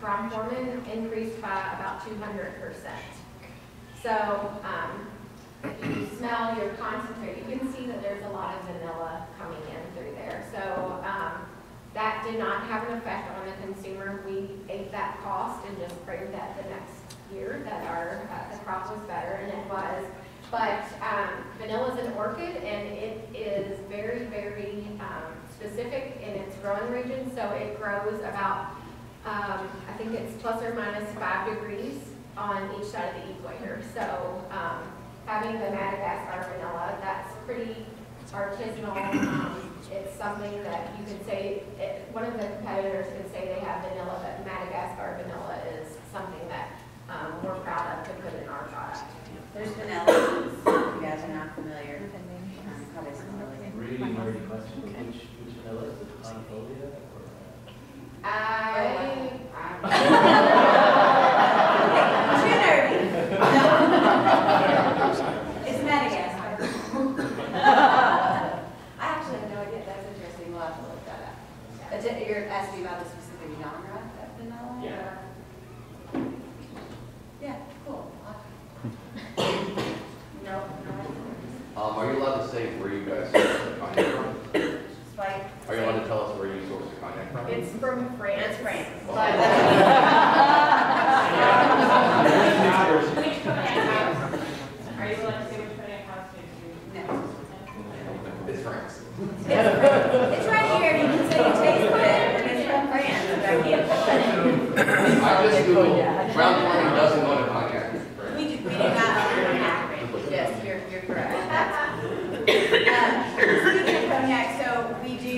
Brown Forman increased by about 200%. So um, if you smell your concentrate, you can see that there's a lot of vanilla coming in through there. So um, that did not have an effect on the consumer. We ate that cost and just prayed that the next year that our uh, the crop was better, and it was. But um, vanilla is an orchid, and it is very, very um, specific in its growing region. So it grows about, um, I think it's plus or minus five degrees on each side of the equator. So um, having the Madagascar vanilla, that's pretty artisanal. Um, it's something that you could say, it, one of the competitors could say they have vanilla, but Madagascar vanilla is something that um, we're proud of to put in our product. There's vanilla beans, if you guys are not familiar. Um, Probably smell it. Really nerdy question, which, which vanilla is it, Concordia or? I, Too nerdy. It's Madagascar. *laughs* I actually have no idea, that's interesting, we'll have to look that up. You're asking about the specific genre of vanilla? Yeah. or- Yeah, cool. No, no. Um, are you allowed to say where you guys source the cognac from? Spike? Are you allowed to tell us where you source the cognac from? it's from France. It's France. Which cognac house? Are you allowed to say which cognac house you No. It's France. It's right here, you can say you taste it, and it's from France, but I can't. I just Googled, Brown Forman doesn't go to cognac. We do, we do not own cognac. Yes, you're, you're correct. Uh, Speaking of cognac, so we do,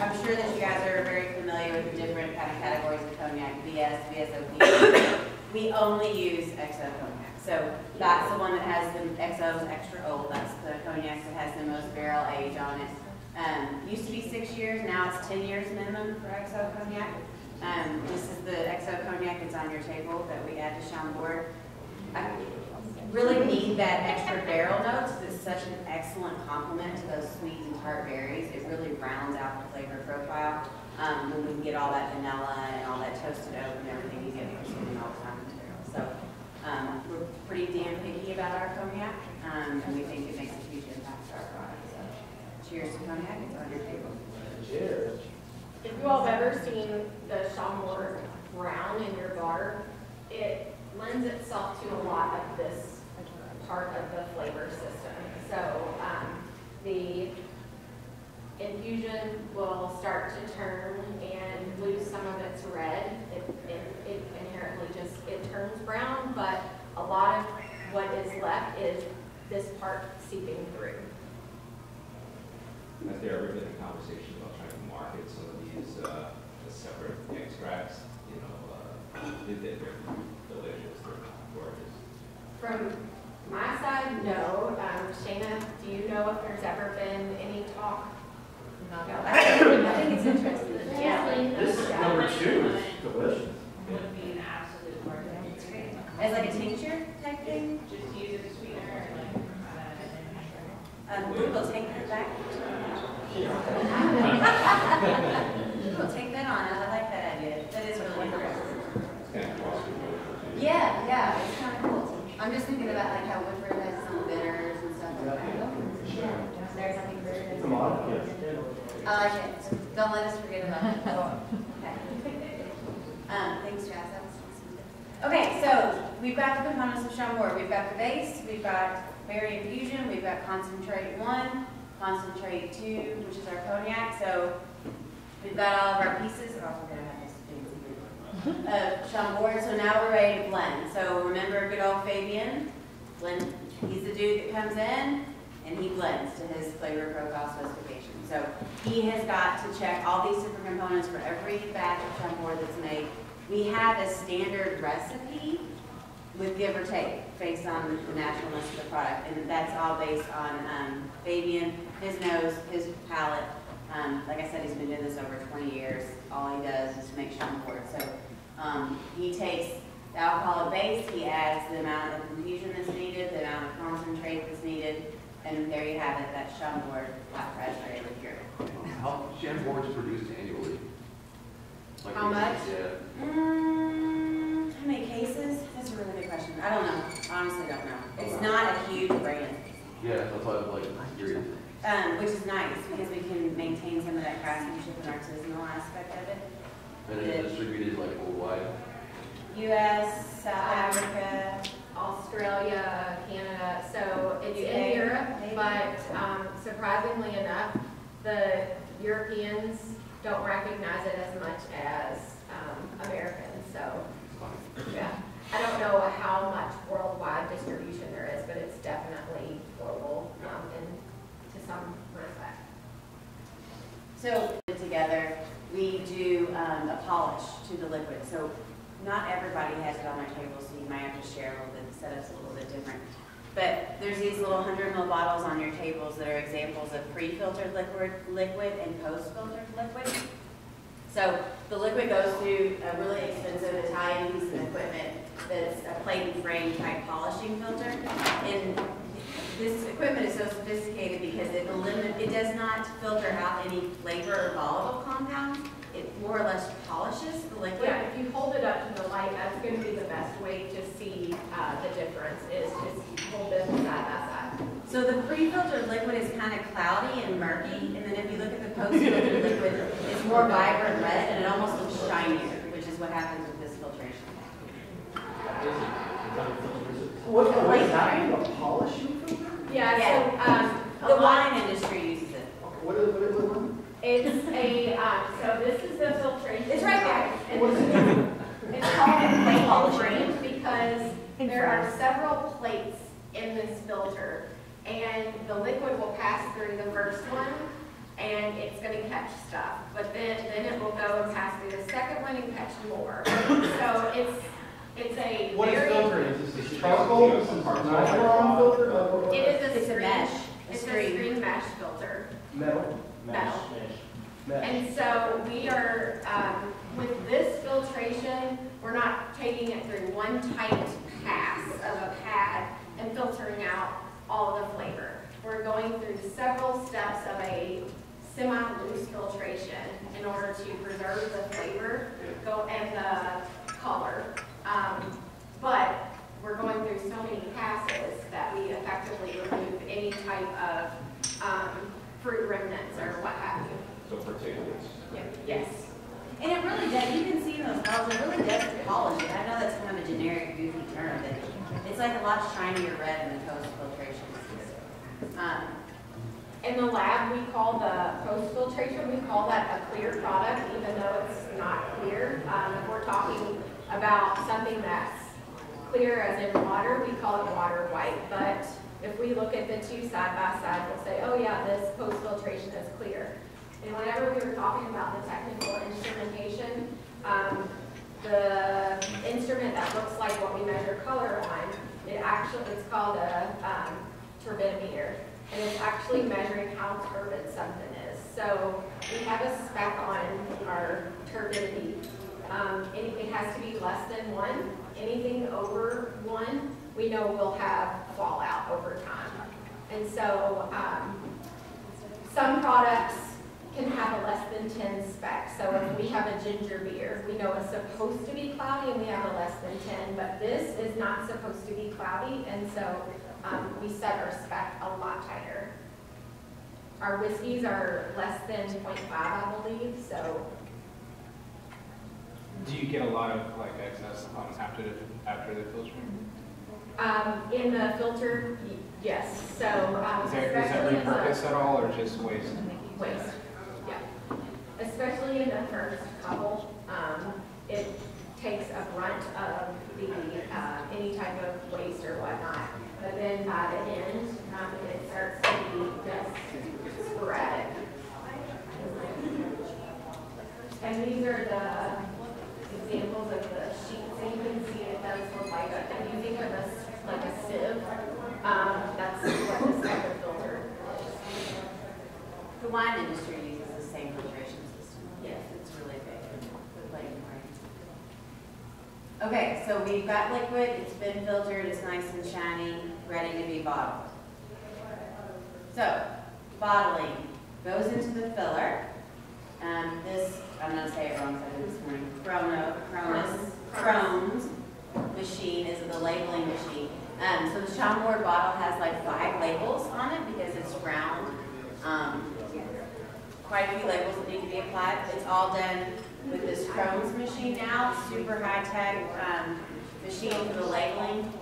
I'm sure that you guys are very familiar with the different kind of categories of cognac, VS, VSOP. We only use XO cognac. So that's the one that has the XO is extra old. That's the cognac that has the most barrel age on it. Um, used to be six years, now it's 10 years minimum for XO cognac. Um, this is the XO cognac that's on your table that we add to Chambord. I- really need that extra barrel notes. It's such an excellent complement to those sweet and tart berries. It really rounds out the flavor profile. Um, when we can get all that vanilla and all that toasted oat and everything you get from Sweet all the time material. So, um, we're pretty damn picky about our cognac, um, and we think it makes a huge impact to our product. So, cheers to cognac. It's on your table. Cheers. If you all have ever seen the Chambord brown in your bar, it lends itself to a lot of this part of the flavor system. So, um, the infusion will start to turn and lose some of its red. It, it, it inherently just, it turns brown, but a lot of what is left is this part seeping through. Has there ever been a conversation about trying to market some of these, uh, separate extracts, you know, uh, they- they're delicious, they're gorgeous. From my side, no. Um, Shayna, do you know if there's ever been any talk? No, I think, I think it's interesting. Yeah. This number two is delicious. Would be an absolute bargain. It's great. As like a tincture type thing? Just use it as sweetener and like, uh, Um, we will take that back. We will take that on, I like that idea, that is really interesting. It's kind of cross promotion. Yeah, yeah, it's kind of cool. I'm just thinking about like how Woodford has some bitters and stuff like that. There's something very. It's a lot, yes. I like it, don't let us forget about it. Okay. Um, thanks, Jazz, that was awesome. Okay, so we've got the components of Chambord. We've got the base, we've got berry infusion, we've got concentrate one, concentrate two, which is our cognac. So we've got all of our pieces. Oh, we're gonna have of Chambord. So now we're ready to blend. So remember good old Fabian? Blend, he's the dude that comes in and he blends to his flavor profile specification. So he has got to check all these different components for every batch of board that's made. We have a standard recipe with give or take, based on the naturalness of the product. And that's all based on um, Fabian, his nose, his palate. Um, Like I said, he's been doing this over 20 years. All he does is make Chambord. So um, he takes the alcoholic base, he adds the amount of infusion that's needed, the amount of concentrate that's needed, and there you have it, that Chambord hot raspberry liqueur. How Chambord's produced annually? Like How much? Mm, how many cases? That's a really good question. I don't know. Honestly, don't know. It's not a huge brand, Yeah, that's why I'm like curious. um, which is nice because we can maintain some of that craftsmanship and artisanal aspect of it. And it's distributed like worldwide. U.S., South Africa, Australia, Canada, so it's UK, in Europe, maybe? but um, surprisingly enough, the Europeans don't recognize it as much as um, Americans, so, yeah. I don't know how much worldwide distribution there is, but it's definitely global um, in, to some respect. So together, we do um, a polish to the liquid. So not everybody has it on their table, so you might have to share a little bit, setup's a little bit different. But there's these little 100 ml bottles on your tables that are examples of pre-filtered liquid, liquid and post-filtered liquid. So the liquid goes through a really expensive Italian piece of equipment that's a plate and frame type polishing filter. And this equipment is so sophisticated because it eliminates, it does not filter out any flavor or volatile compounds. It more or less polishes the liquid. Yeah, if you hold it up to the light, that's going to be the best way to see uh, the difference, is just hold them side by side. So the pre-filtered liquid is kind of cloudy and murky, and then if you look at the post-filtered *laughs* liquid, it's more vibrant red and it almost looks shinier, which is what happens with this filtration. What, what is that, a polishing filter? Yeah, Yeah. so, um, The wine industry uses it. What is, what is, what is? It's a, um, so this is the filtration. It's right there. And *laughs* It's called a plate polishing because there are several plates in this filter. And the liquid will pass through the first one and it's gonna catch stuff. But then, then it will go and pass through the second one and catch more. So it's, it's a What is very. filtering? Is this a charcoal, this is filter? Uh, what- what- It is a It's a mesh, It's a screen. screen mesh filter. Metal? Metal. And so we are, um, with this filtration, we're not taking it through one tight pass of a pad and and filtering out all the flavor. We're going through several steps of a semi-loose filtration in order to preserve the flavor go and the color. Um, but we're going through so many passes that we effectively remove any type of um, fruit remnants or what have you. So particulates. Yes. And it really does, you can see in those bottles, it really does polish it. I know that's kind of a generic goofy term, but it's like a lot shinier red in the post filtration. Um, In the lab, we call the post-filtration, we call that a clear product, even though it's not clear. Um, if we're talking about something that's clear as in water, we call it water white. But if we look at the two side by side, we'll say, oh yeah, this post-filtration is clear. And whenever we were talking about the technical instrumentation, um, the instrument that looks like what we measure color on, it actually, it's called a, um, turbidimeter. And it's actually measuring how turbid something is. So we have a spec on our turbidity. Um, it, it has to be less than one. Anything over one, we know we'll have fallout over time. And so, um, some products can have a less than ten spec. So if we have a ginger beer, we know it's supposed to be cloudy and we have a less than ten, but this is not supposed to be cloudy, and so, um, we set our spec a lot tighter. Our whiskeys are less than 0.5, I believe, so, Do you get a lot of like excess on after the, after the filtering? Um, in the filter, yes, so, um, Is there, is that especially in the. at all or just waste? Waste, yeah. Especially in the first couple, um, it takes a brunt of the, uh, any type of waste or whatnot. But then by the end, um, it starts to be just sporadic. And these are the examples of the sheets, and you can see it does look like, a- if you think of this like a sieve, um, that's what this type of filter is. The wine industry uses the same filtration system. Yes. It's really big. Good lighting, right? Okay, so we've got liquid, it's been filtered, it's nice and shiny, ready to be bottled. So, bottling goes into the filler. Um, this, I'm gonna say it wrong, this morning, Chrono, Cronus, Krones machine is the labeling machine. Um, so the Chambord bottle has like five labels on it because it's round. Um, quite a few labels that need to be applied. It's all done with this Krones machine now, super high-tech, um, machine for the labeling.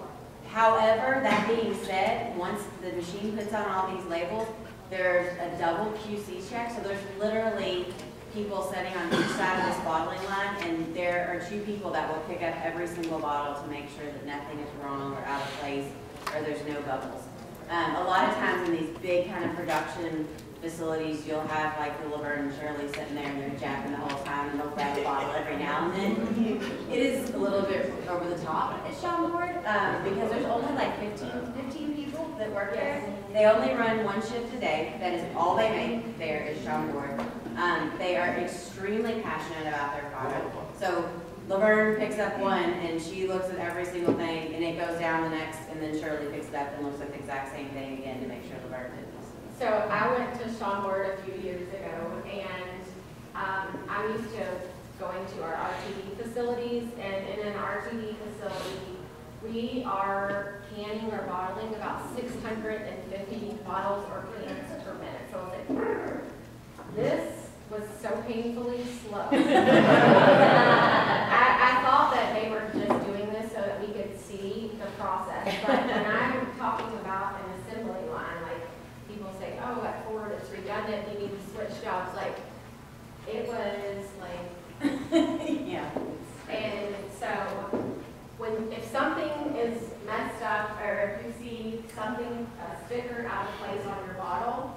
However, that being said, once the machine puts on all these labels, there's a double QC check, so there's literally people sitting on each side of this bottling line, and there are two people that will pick up every single bottle to make sure that nothing is wrong or out of place, or there's no bubbles. Um, a lot of times in these big kind of production facilities, you'll have like the Laverne and Shirley sitting there and they're jabbing the whole time and they'll grab a bottle every now and then. It is a little bit over the top at Chambord, um, because there's only like 15, 15 people that work there. They only run one shift a day, that is all they make there is Chambord. Um, they are extremely passionate about their product. So Laverne picks up one and she looks at every single thing and it goes down the next and then Shirley picks it up and looks at the exact same thing again to make sure Laverne did this. So I went to Chambord a few years ago, and um, I'm used to going to our RTD facilities, and in an RTD facility, we are canning or bottling about 650 bottles or cans per minute. So it's like, this was so painfully slow. *laughs* Uh, I, I thought that they were just doing this so that we could see the process, but when I'm talking about an assembly line, like, people say, oh, at Ford, it's redundant, you need to switch jobs, like, it was like, *laughs* Yeah. and so, when, if something is messed up, or if you see something, a sticker out of place on your bottle,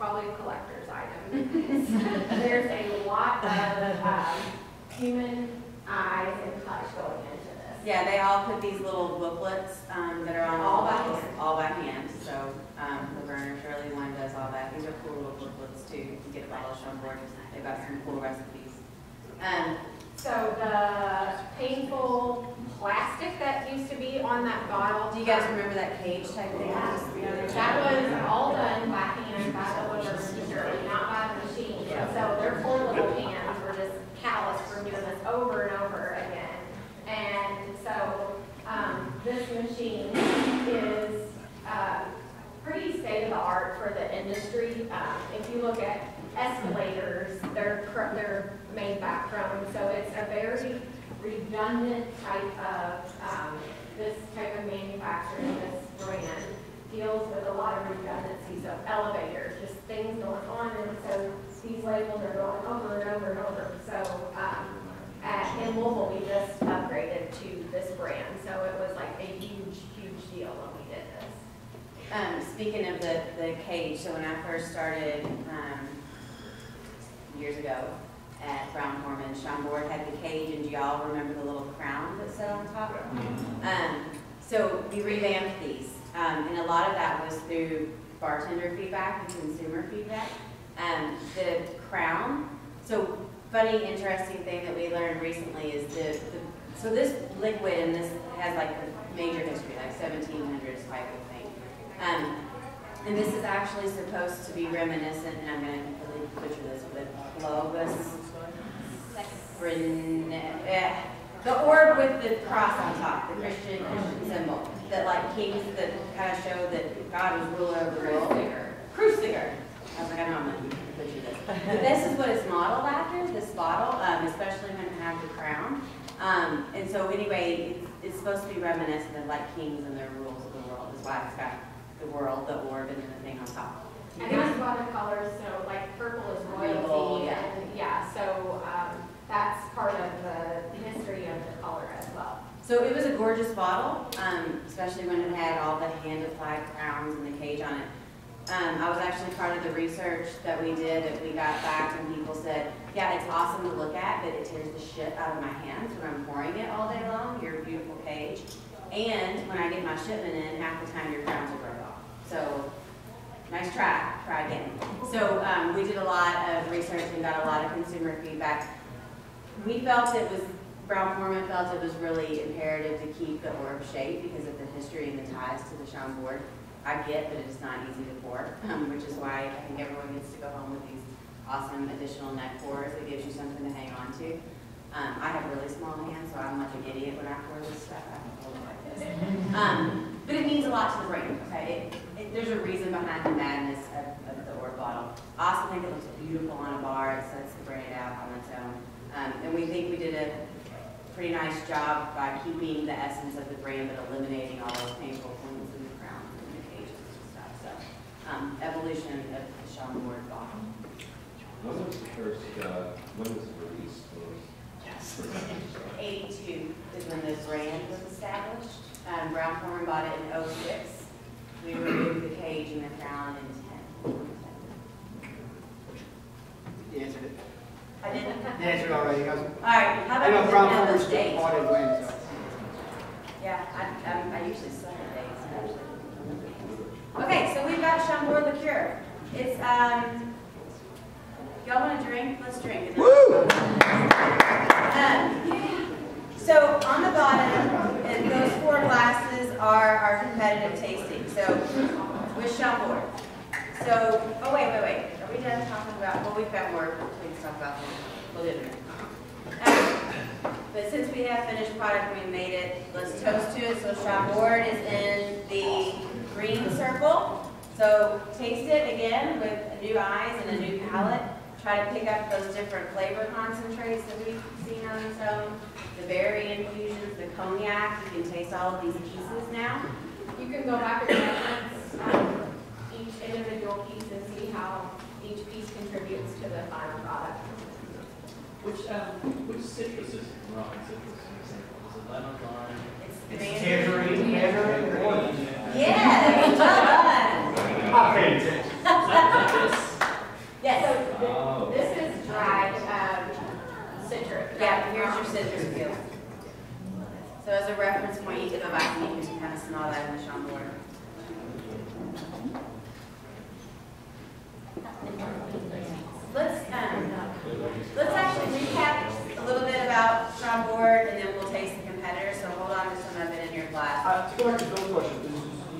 probably a collector's item. There's a lot of, um, human eyes and touch going into this. Yeah, they all put these little booklets, um, that are on all bottles, all by hand, so, um, Laverne or Shirley one does all that. These are cool little booklets too, you can get a bottle of board, they've got some cool recipes. Um, So the painful plastic that used to be on that bottle. Do you guys remember that cage type thing? That was all done by hand by the owner, Shirley, not by the machine. And so their poor little hands were just calloused from doing this over and over again. And so, um, this machine is, uh, pretty state of the art for the industry. Um, if you look at escalators, they're, they're made by Chrome, so it's a very redundant type of, um, this type of manufacturing, this brand deals with a lot of redundancies of elevators, just things going on, and so these labels are going over and over and over. So, um, at, in Louisville, we just upgraded to this brand, so it was like a huge, huge deal when we did this. Um, speaking of the, the cage, so when I first started, um, years ago at Brown Forman, Sean Board had the cage, and do y'all remember the little crown that sat on top? Um, so we revamped these, um, and a lot of that was through bartender feedback and consumer feedback. Um, the crown, so funny, interesting thing that we learned recently is the, the so this liquid and this has like a major history, like 1700s type of thing. Um, and this is actually supposed to be reminiscent, and I'm going to really butcher this, but globus Brin- eh, the orb with the cross on top, the Christian, Christian symbol, that like kings that kind of show that God was ruler over the world. Cruciger. I was like, I know I'm gonna butcher this. *laughs* But this is what it's modeled after, this bottle, um, especially when it has the crown. Um, and so anyway, it's, it's supposed to be reminiscent of like kings and their rules of the world, is why it's got the world, the orb, and then the thing on top. And there's a lot of colors, so like purple is Rainbow, royalty, yeah. and, yeah, so, um, that's part of the history of the color as well. So it was a gorgeous bottle, um, especially when it had all the hand-applied crowns and the cage on it. Um, I was actually part of the research that we did, that we got back and people said, yeah, it's awesome to look at, but it tears the shit out of my hands when I'm pouring it all day long, your beautiful cage. And when I get my shipment in, half the time your crowns will break off. So, nice try, try again. So, um, we did a lot of research and got a lot of consumer feedback. We felt it was, Brown Forman felt it was really imperative to keep the orb shape because of the history and the ties to the Chambord. I get that it's not easy to pour, um, which is why I think everyone gets to go home with these awesome additional neck pours. It gives you something to hang on to. Um, I have really small hands, so I'm like an idiot when I pour this stuff. I hold it like this. Um, but it means a lot to the brand, okay? It, it, there's a reason behind the madness of, of the orb bottle. I also think it looks beautiful on a bar. It sets the brand out on its own. Um, and we think we did a pretty nice job by keeping the essence of the brand, but eliminating all those painful points in the crown and the cages and stuff. So, um, evolution of the Chambord bottle. When was the first, uh, when was it released? Eighty-two is when the brand was established. Um, Brown Forman bought it in oh-six. We removed the cage and the crown in ten. You answered it. I didn't. You answered already, guys. All right, how I know about Brown the Forman's Vanilla dates? bought it when, so. Yeah, I, I'm- I usually suck at dates, actually. Okay, so we've got Chambord liqueur. It's, um, y'all want to drink? Let's drink. Woo! So on the bottom, and those four glasses are our competitive tasting, so with Chambord. So, oh, wait, wait, wait, are we done talking about, well, we've got more things to talk about. We'll do it in. Um, But since we have finished product, we made it, let's toast to it. So Chambord is in the green circle. So taste it again with new eyes and a new palate. Try to pick up those different flavor concentrates that we've seen on its own. The berry infusions, the cognac, you can taste all of these pieces now. You can go back and reference, um, each individual piece and see how each piece contributes to the final product. Which, um, which citrus is wrong citrus in the sample? Is it lemon, lime? It's It's tangerine. tangerine. Orange. Yeah, well done. I paid attention. Is that? Yes. Oh. This is dried, um, citrus. Yeah, here's your citrus peel. So as a reference point, you can go back and you can kind of smell that in the Chambord. Let's, Let's actually recap a little bit about Chambord, and then we'll taste the competitors. So hold on to some of it in your glass. Uh, to go back to Bill's question,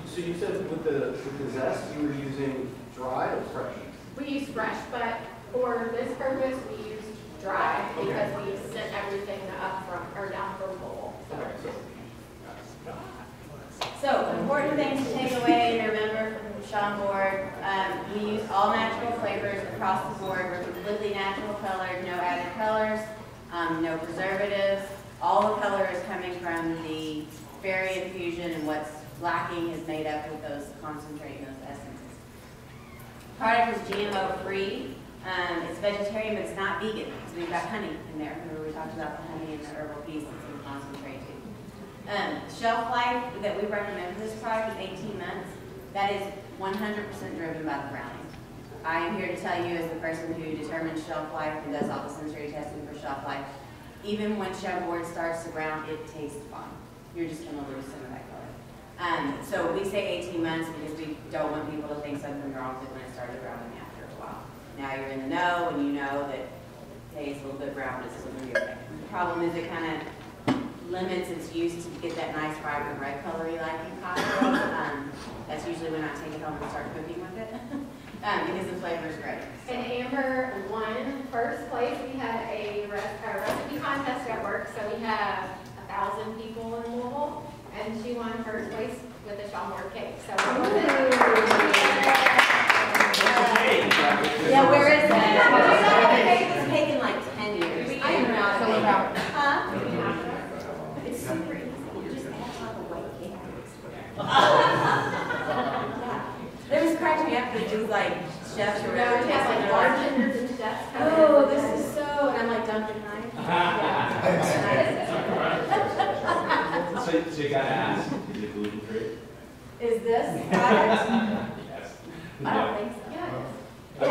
so you said with the with the zest, you were using dry or fresh? We use fresh, but for this purpose, we use dry because okay. we sent everything up from or down from bowl. So. Okay, so. so important things to take away and remember. Chambord, um, we use all natural flavors across the board, we're completely natural colored, no added colors, um, no preservatives. All the color is coming from the berry infusion and what's lacking is made up with those concentrate those essences. Product is GMO free, um, it's vegetarian, but it's not vegan, because we've got honey in there, remember we talked about the honey and the herbal piece that's in concentrate too. Um, shelf life that we recommend for this product is eighteen months. That is one hundred percent driven by the browning. I am here to tell you as the person who determines shelf life and does all the sensory testing for shelf life, even when Chambord starts to brown, it tastes fine. You're just gonna lose some of that color. Um, so we say eighteen months because we don't want people to think something's wrong with it when it started browning after a while. Now you're in the know and you know that, hey, it's a little bit brown, it's gonna be okay. The problem is it kind of limits its use to get that nice vibrant red color you like in cocktails. *laughs* Um, that's usually when I take it home and start cooking with it, *laughs* um, because the flavor is great. And Amber won first place. We had a re- a recipe contest at work, so we have a thousand people in Louisville, and she won first place with a Chambord cake, so. Yeah, where is that? The cake was taken like ten years. I am not. So about. Huh? It's super easy. You just add all the white cake. Yeah. It was cracking me up, they do like chefs or No, whatever. we have like tasting bartenders and chefs like, coming. Oh, this is so, and I'm like Duncan Hines. *laughs* *laughs* So, so you gotta ask, is it gluten free? Is this *laughs* product? Yes. I don't think so. Oh,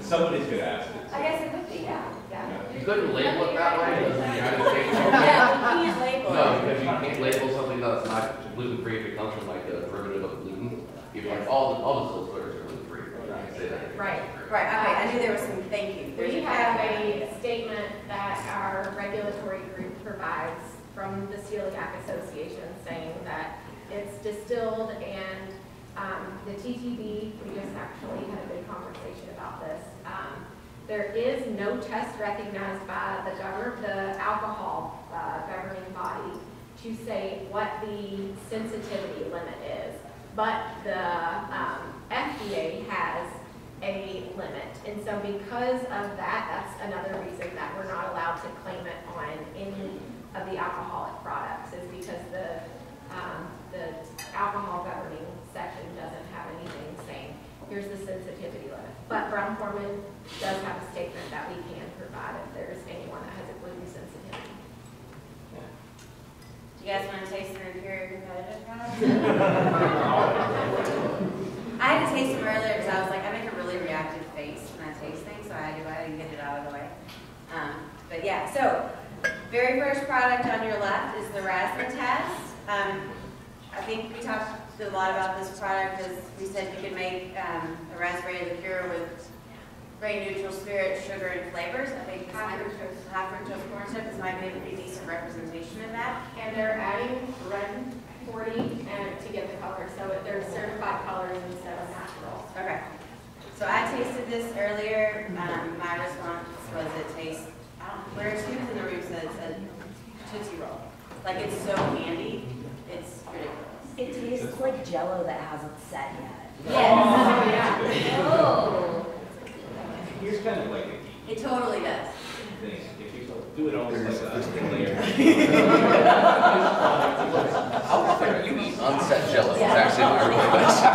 somebody's gonna ask it. I guess it would be, yeah, yeah. You couldn't label it that way, doesn't the United States? Yeah, we can't label No, because you can't label something that's not gluten free if it comes from like a derivative of gluten. Even like all the, all the still sweaters are gluten free, you can say that. Right. Right, okay, I knew there was some, thank you. There's We have a statement that our regulatory group provides from the Celiac Association saying that it's distilled and um, the TTB, we just actually had a big conversation about this. Um, There is no test recognized by the govern, the alcohol uh, governing body to say what the sensitivity limit is. But the um, FDA has a limit. And so because of that, that's another reason that we're not allowed to claim it on any of the alcoholic products is because the, um, the alcohol governing section doesn't have anything saying, here's the sensitivity limit. But Brown Forman does have a statement that we can provide if there's anyone that has a gluten sensitivity. Do you guys want to taste their inferior competitive product? *laughs* I had to taste them earlier because I was like, I make a really reactive face when I taste things, so I had to go ahead and get it out of the way. Um, but yeah, so very first product on your left is the razzmatazz. Um, I think we talked a lot about this product because we said you could make um, a raspberry liqueur with grain neutral spirit, sugar, and flavors. I think this High might, fructose. high fructose corn syrup, this might be a pretty decent representation of that. And they're adding red 40 and to get the color, so it- they're certified colors instead of natural. Okay. So I tasted this earlier. Um, my response was it tastes, I don't, where's who's in the room said it said Tootsie Roll. Like it's so candy, it's ridiculous. It tastes like jello that hasn't set yet. Yes. Oh. *laughs* Here's kind of like a It totally does. thing, if you do it almost like a thin layer. *laughs* How often do you eat unset jello? It's actually my real question.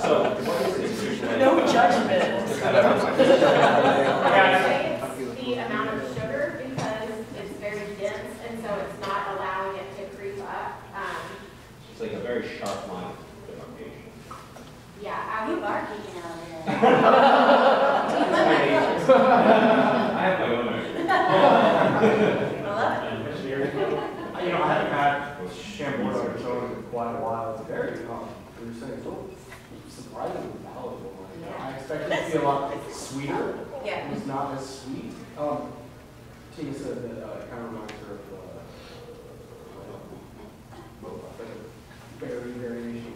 So, what is this usually? No judgment. Never. I would *laughs* it's the amount of sugar because it's very dense and so it's not allowing it to creep up. Um, It's like a very sharp line of demarcation. Yeah, I You would, are geeking out there. *laughs* I have my own idea. *laughs* I. You know, I haven't had Chambord on its own in quite a while. It's very, we were saying, so surprisingly palatable. Like, I expected it to be a lot sweeter. Yeah. It was not as sweet. Um, Tina said that uh, it kind of reminds her of, uh, uh, like a berry variation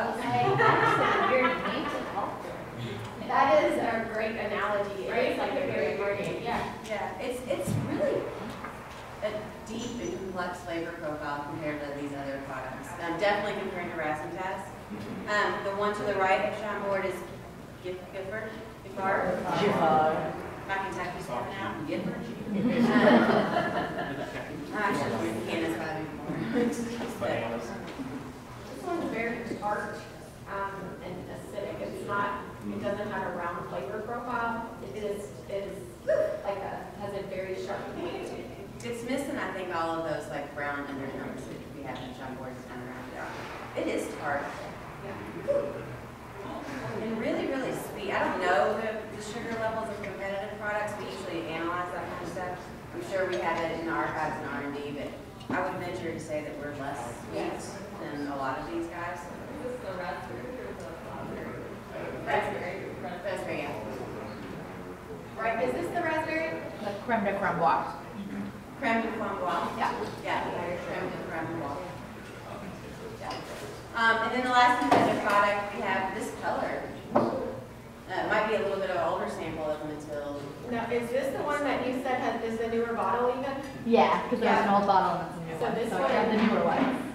Okay, that's a. That is a great analogy. Right? It's like a very wording. Yeah. Yeah. It's it's really a deep and complex flavor profile compared to these other products. I'm definitely comparing to Razzmatazz. Um, the one to the right of Chambord is Gifford? Gifford, Giffard, Giffard. My Kentucky stuff now, Gifford. *laughs* um, I should have been Hannah's about it more. *laughs* One's very tart, um, and acidic, it's not, it doesn't have a round flavor profile, it is, it is like a, has a very sharp taste. It's missing, I think, all of those like brown undertones that we have in Chambord kind of round it out. It is tart. Yeah. And really, really sweet. I don't know the, the sugar levels of competitive products. We usually analyze that kind of stuff. I'm sure we have it in the archives and R and D, but I would venture to say that we're less sweet than a lot of these guys. Raspberry. Raspberry, yeah. Right, is this the raspberry? The creme de framboise. Creme de framboise. Yeah. Yeah, creme de framboise. Yeah. Um, and then the last competitive product, we have this color. Uh, it might be a little bit of an older sample of them until, Now, is this the one that you said has, is the newer bottle even? Yeah, because there's an Yeah. old bottle and it's a new So one. this So I one- have the newer one.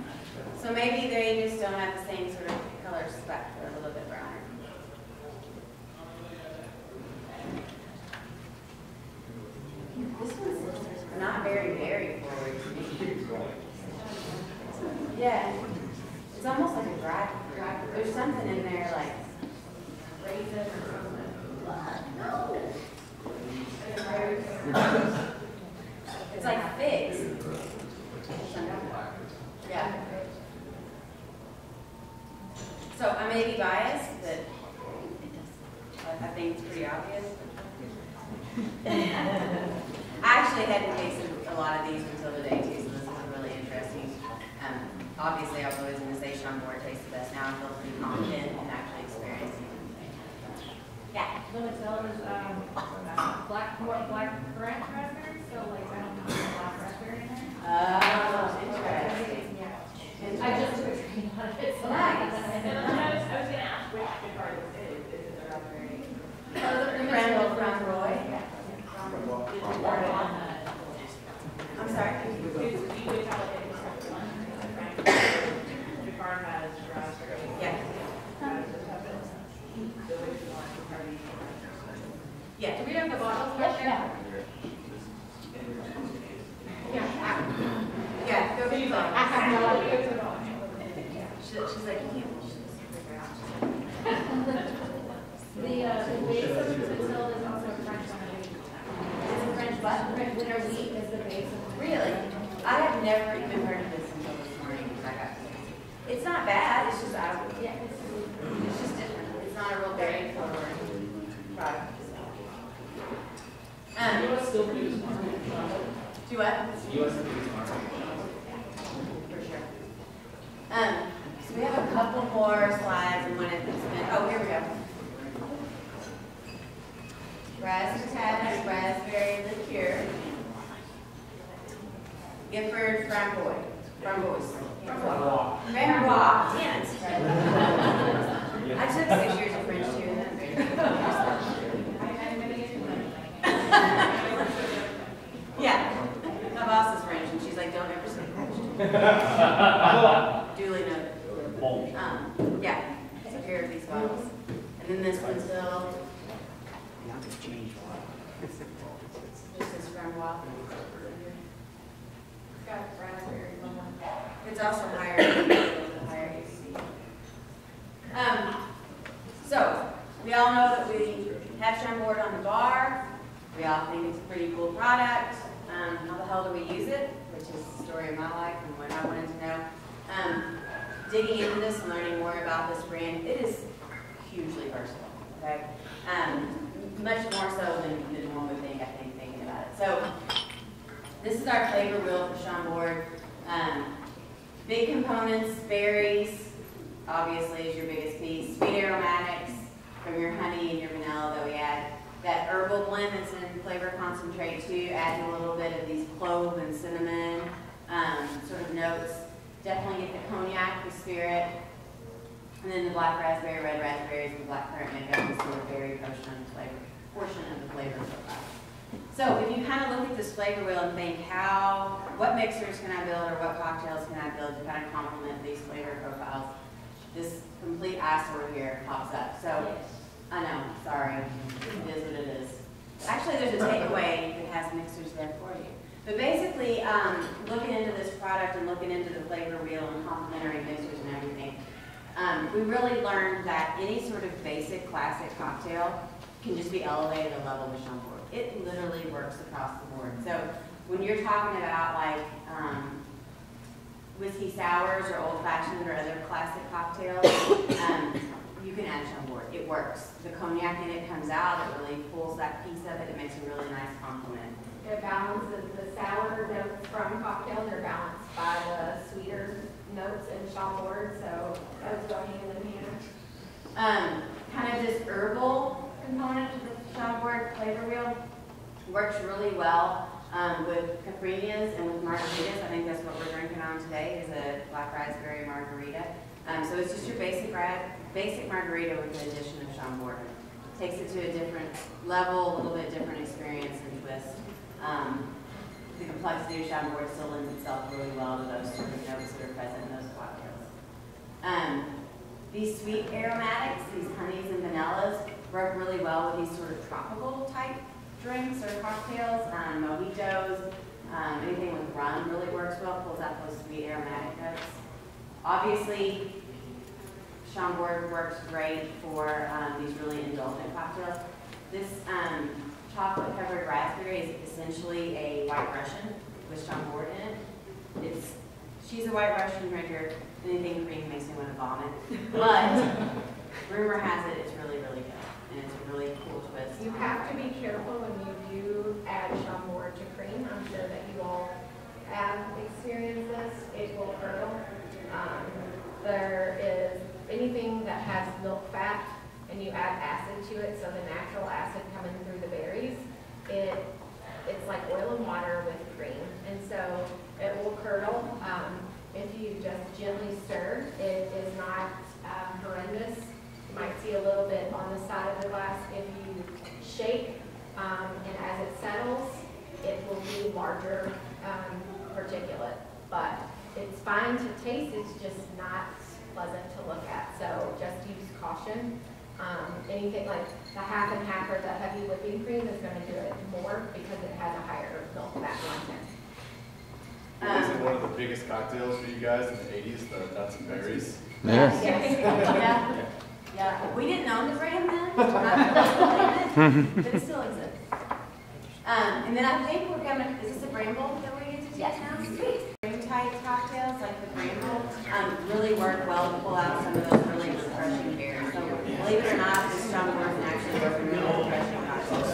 so maybe they just don't have the same sort of color spec, they're a little bit browner. This one's not very berry forward to me. *laughs* Yeah, it's almost like a dry, dry, there's something in there like It's like figs. Yeah. So I may be biased, but I- think it's pretty obvious. *laughs* I actually hadn't tasted a lot of these until today too, so this is really interesting. Um, obviously, I was always going to say Chambord tastes the best. Now I feel pretty confident in actually experiencing it. Is, um, black, more black currant raspberry, so like, I don't know, black raspberry in there. Oh, interesting. Yeah. I just took a screen of it, so. Nice. *laughs* I was, I was gonna ask which good part is it, is it the raspberry? Randall from Roy. I'm sorry? Which how it is, Good part has raspberry. Yeah. The which one, party? Yeah. Do we have the bottles back there? Yeah. Yeah, go get I have no idea. She, she's like, you can't. she's *laughs* like, The, uh, the base of the Limoncello is also a French lemonade. Is it French what? French winter wheat is the base of. Really? I have never even heard of this until this morning, because I got this. It's not bad, it's just, I, Yeah, it's. it's just different. It's not a real berry forward product. Um, US still produce market, do what? US produce market. For sure. Um, so we have a couple more slides and one it's been, oh, here we go. Razzmatazz raspberry liqueur. Gifford framboy, framboise. Framboise. Framboise, yes. *laughs* I took six years of French too, and that's Yeah, my boss is French, and she's like, don't ever say French. Duly noted. Um, yeah, so here are these bottles. And then this one's still. This is from Wild. It's got raspberry. It's also higher, higher ABV. Um, so, we all know that we have Chambord on the bar. We all think it's a pretty cool product. Um, how the hell do we use it? Which is the story of my life and what I wanted to know. Um, digging into this and learning more about this brand, it is hugely versatile, okay? Um, much more so than, than one would think, I think, thinking about it. So, this is our flavor wheel for Chambord. Um, big components, berries, obviously is your biggest piece. Sweet aromatics from your honey and your vanilla that we add. That herbal blend that's in flavor concentrate too, adding a little bit of these clove and cinnamon um, sort of notes. Definitely get the cognac, the spirit. And then the black raspberry, red raspberries, and black currant make up this sort of berry portion of the flavor, portion of the flavor profile. So if you kind of look at this flavor wheel and think how, what mixers can I build or what cocktails can I build to kind of complement these flavor profiles, this complete eyesore here pops up. So, I know, sorry, it is what it is. Actually, there's a takeaway that has mixers there for you. But basically, um, looking into this product and looking into the flavor wheel and complementary mixers and everything, um, we really learned that any sort of basic classic cocktail can just be elevated a level with Chambord. It literally works across the board. So when you're talking about like um, whiskey sours or old fashioned or other classic cocktails, um, you can add Chambord. It works. The cognac in it comes out. It really pulls that piece of it. It makes a really nice complement. It balances the sour notes from cocktails are balanced by the sweeter notes in Chambord, so those go hand in hand. Um, kind of this herbal component of the Chambord flavor wheel works really well um, with caipirinhas and with margaritas. I think that's what we're drinking on today is a black raspberry margarita. Um, so it's just your basic basic margarita with an addition of Chambord. Takes it to a different level, a little bit different experience and twist. Um, the complexity of Chambord still lends itself really well to those sort of notes that are present in those cocktails. Um, these sweet aromatics, these honeys and vanillas, work really well with these sort of tropical type drinks or cocktails. Um, mojitos, um, anything with rum really works well, pulls out those sweet aromatic notes. Obviously, Chambord works great for um, these really indulgent cocktails. This um, chocolate covered raspberry is essentially a white Russian with Chambord in it. It's, she's a white Russian drinker. Anything cream makes me want to vomit. But rumor has it it's really, really good. And it's a really cool twist. You have to be careful when you do add Chambord to cream. I'm sure that you all have experienced this. It will curdle. Um, there is anything that has milk fat and you add acid to it, so the natural acid coming through the berries, it, it's like oil and water with cream. And so it will curdle. Um, if you just gently stir, it is not um, horrendous. You might see a little bit on the side of the glass. If you shake, um, and as it settles, it will be larger um, particulate. But it's fine to taste, it's just not pleasant to look at. So just use caution. Um, anything like the half and half or the heavy whipping cream is going to do it more because it has a higher milk fat content. is it one of the biggest cocktails for you guys in the eighties, the nuts and berries? Yes. Yeah. *laughs* Yeah. We didn't own the brand then, *laughs* but it still exists. Um, and then I think we're gonna, is this a Bramble that we get to taste now? Cream type cocktails, like the Bramble, um, really work well to pull out some of those really refreshing beers. So believe it or not, this Chambord actually works really refreshing cocktails.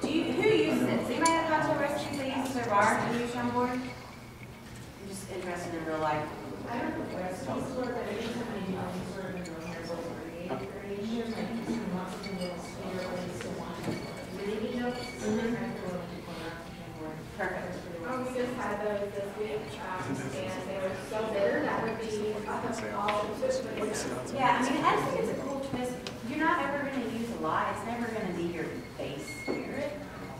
Do you, who uses it? Does anybody have cocktail recipes they use in their bar to use Chambord? I'm just interested in real life. I don't know, where it's sort of, anytime I do any sort of renewable creative variation, like, you want something that's sweeter, but you still want really good notes, so then I go into corner, and Perfect. Oh, we just had those this week, um, and they were so bitter, that would be all. Yeah, I mean, I think it's a cool twist. You're not ever gonna use a lot, it's never gonna be your base spirit.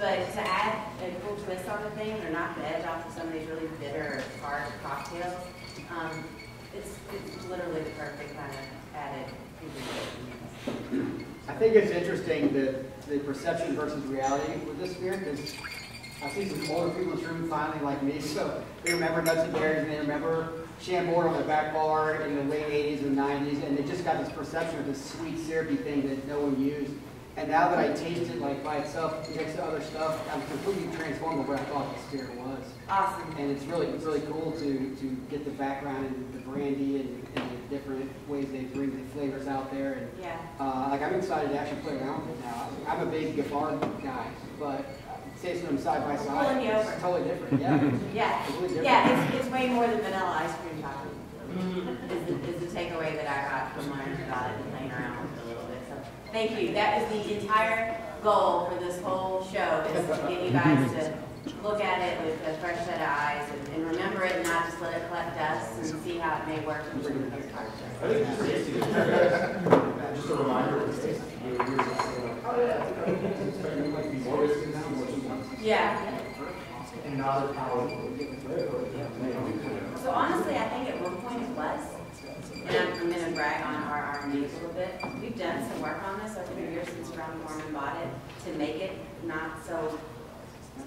But to add a cool twist on the thing, or knock the edge off of some of these really bitter, hard cocktails, um, it's, it's literally the perfect kind of added. I think it's interesting that the perception versus reality with this beer, because I see some older people in this room finally like me, *laughs* so they remember nuts and berries, and they remember Chambord on the back bar in the late eighties and nineties, and they just got this perception of this sweet syrupy thing that no one used. And now that I taste it like by itself next to other stuff, I'm completely transformed of what I thought the spirit was. Awesome. And it's really, it's really cool to, to get the background and the brandy and, and the different ways they bring the flavors out there. And Yeah. uh, like I'm excited to actually play around with it now. I'm a big Gaffard guy, but tasting them side by side, Pulling you it's over. totally different. Yeah. *laughs* Yeah, Completely different. yeah, it's, it's way more than vanilla ice cream chocolate. Is the, is the takeaway that I got from learning about it and playing around with it a little bit. So, thank you. That is the entire goal for this whole show, is to get you guys to look at it with a fresh set of eyes and, and remember it and not just let it collect dust and see how it may work in your cocktail. I think it's *laughs* tasty. just a reminder, it's, it's, oh, yeah, expecting like these August now, which Yeah. and not a power. So honestly, I think at one point it was, and I'm, I'm gonna brag on our R&D a little bit. We've done some work on this over the years since Brown Forman bought it, to make it not so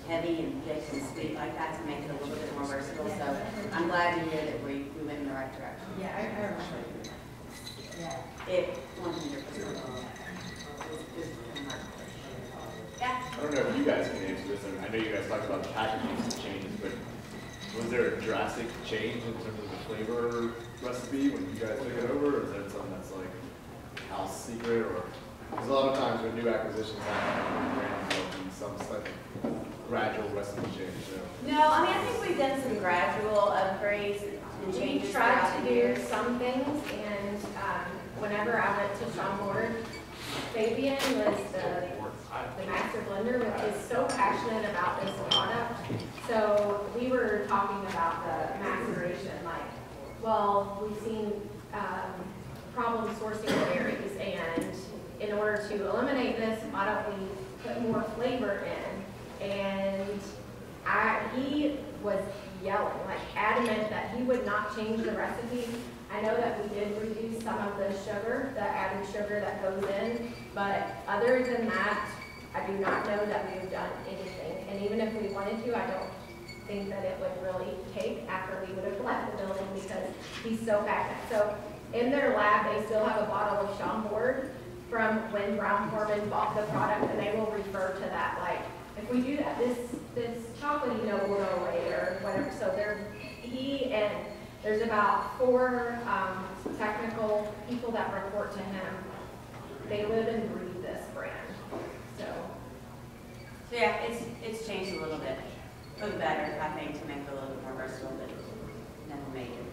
heavy and thick and sweet like that, to make it a little bit more versatile. So I'm glad to hear that we, we went in the right direction. Yeah, I, I remember. It, one hundred percent. Yeah. I don't know if you guys can answer this, and I know you guys talked about the packaging changes, but was there a drastic change in terms of the flavor recipe when you guys took it over, or is that something that's like house secret, or? Because a lot of times when new acquisitions happen, brands will be some type of gradual recipe change, so. No, I mean, I think we've done some gradual upgrades and We changes tried to do some things, and, um, whenever I went to Chambord, Fabian was the, the master blender, which is so passionate about this product. So we were talking about the maceration, like, well, we've seen, um, problem sourcing berries, and in order to eliminate this, why don't we put more flavor in? And I, he was yelling, like adamant that he would not change the recipe. I know that we did reduce some of the sugar, the added sugar that goes in, but other than that, I do not know that we've done anything. And even if we wanted to, I don't think that it would really take after we would have left the building because he's so passionate. So in their lab, they still have a bottle of Chambord from when Brown Forman bought the product, and they will refer to that, like, if we do that, this, this you know, will go away, or whatever, so there, he and, there's about four, um, technical people that report to him. They live and breathe this brand, so. So yeah, it's, it's changed a little bit, for the better, I think, to make it a little bit more versatile, but never made it.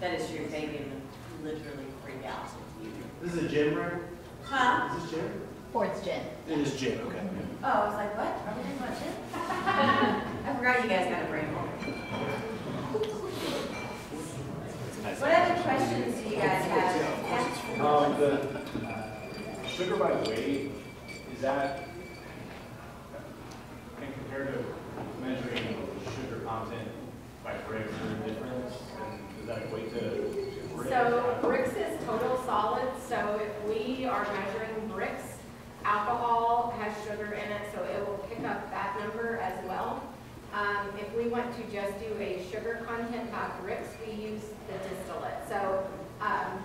That is true, Fabian would literally freak out. if you. This is a gin room? Huh? Is this gin? Ford's Gin. It is gin, okay. Oh, I was like, what? Are we doing what, shit? I forgot you guys got a brain What other questions do you guys have? Yeah? Um, the uh, sugar by weight, is that, in compared to measuring sugar content by grams, is there a difference? And does that equate to grams? So Brix is total solid, so if we are measuring Brix, alcohol has sugar in it, so it will pick up that number as well. Um, if we want to just do a sugar content by Brix, we use the distillate. So, um,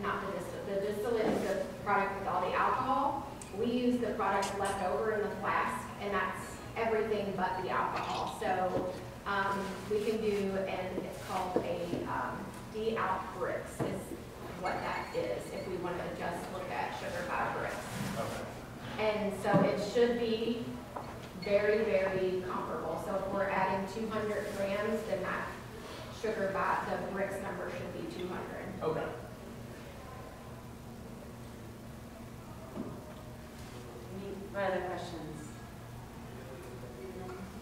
not the distillate, the distillate is the product with all the alcohol. We use the product left over in the flask, and that's everything but the alcohol. So, um, we can do, and it's called a, um, de-alc Brix is what that is, if we want to just look at sugar by Brix. And so it should be very, very comparable. So if we're adding two hundred grams, then that sugar by, the Brix number should be two hundred. Okay. Any- What other questions?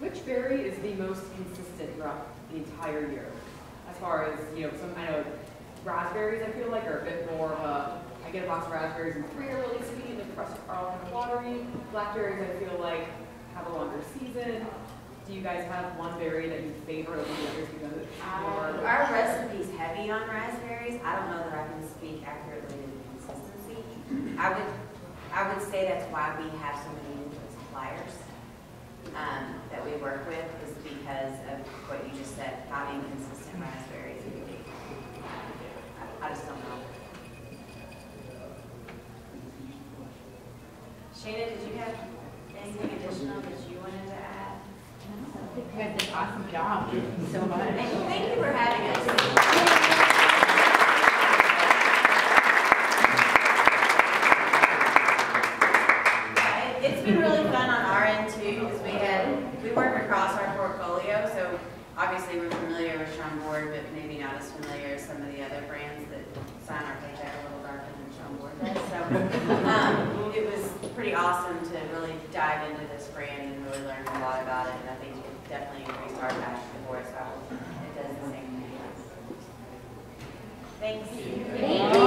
Which berry is the most consistent throughout the entire year? As far as, you know, some, I know raspberries, I feel like, are a bit more of a, I get a box of raspberries and three are really sweet, and the rest are all kind of watery. Blackberries, I feel like, have a longer season. Do you guys have one berry that you favor over the others because it's more? Um, Our recipe's heavy on raspberries. I don't know that I can speak accurately to the consistency. I would, I would say that's why we have so many suppliers um, that we work with, is because of what you just said, having consistent raspberries. I- I just don't know. Shayna, did you have anything additional that you wanted to add? You guys did an awesome job. So much. Thank thank you for having us. Yeah, it- It's been really fun on our end too, because we had, we work across our portfolio, so obviously we're familiar with Chambord, but maybe not as familiar as some of the other brands that sign our paycheck a little darker than Chambord does. So, um, it was pretty awesome to really dive into this brand and really learn a lot about it, and I think it definitely increased our passion for it, so it does the same thing. Thanks.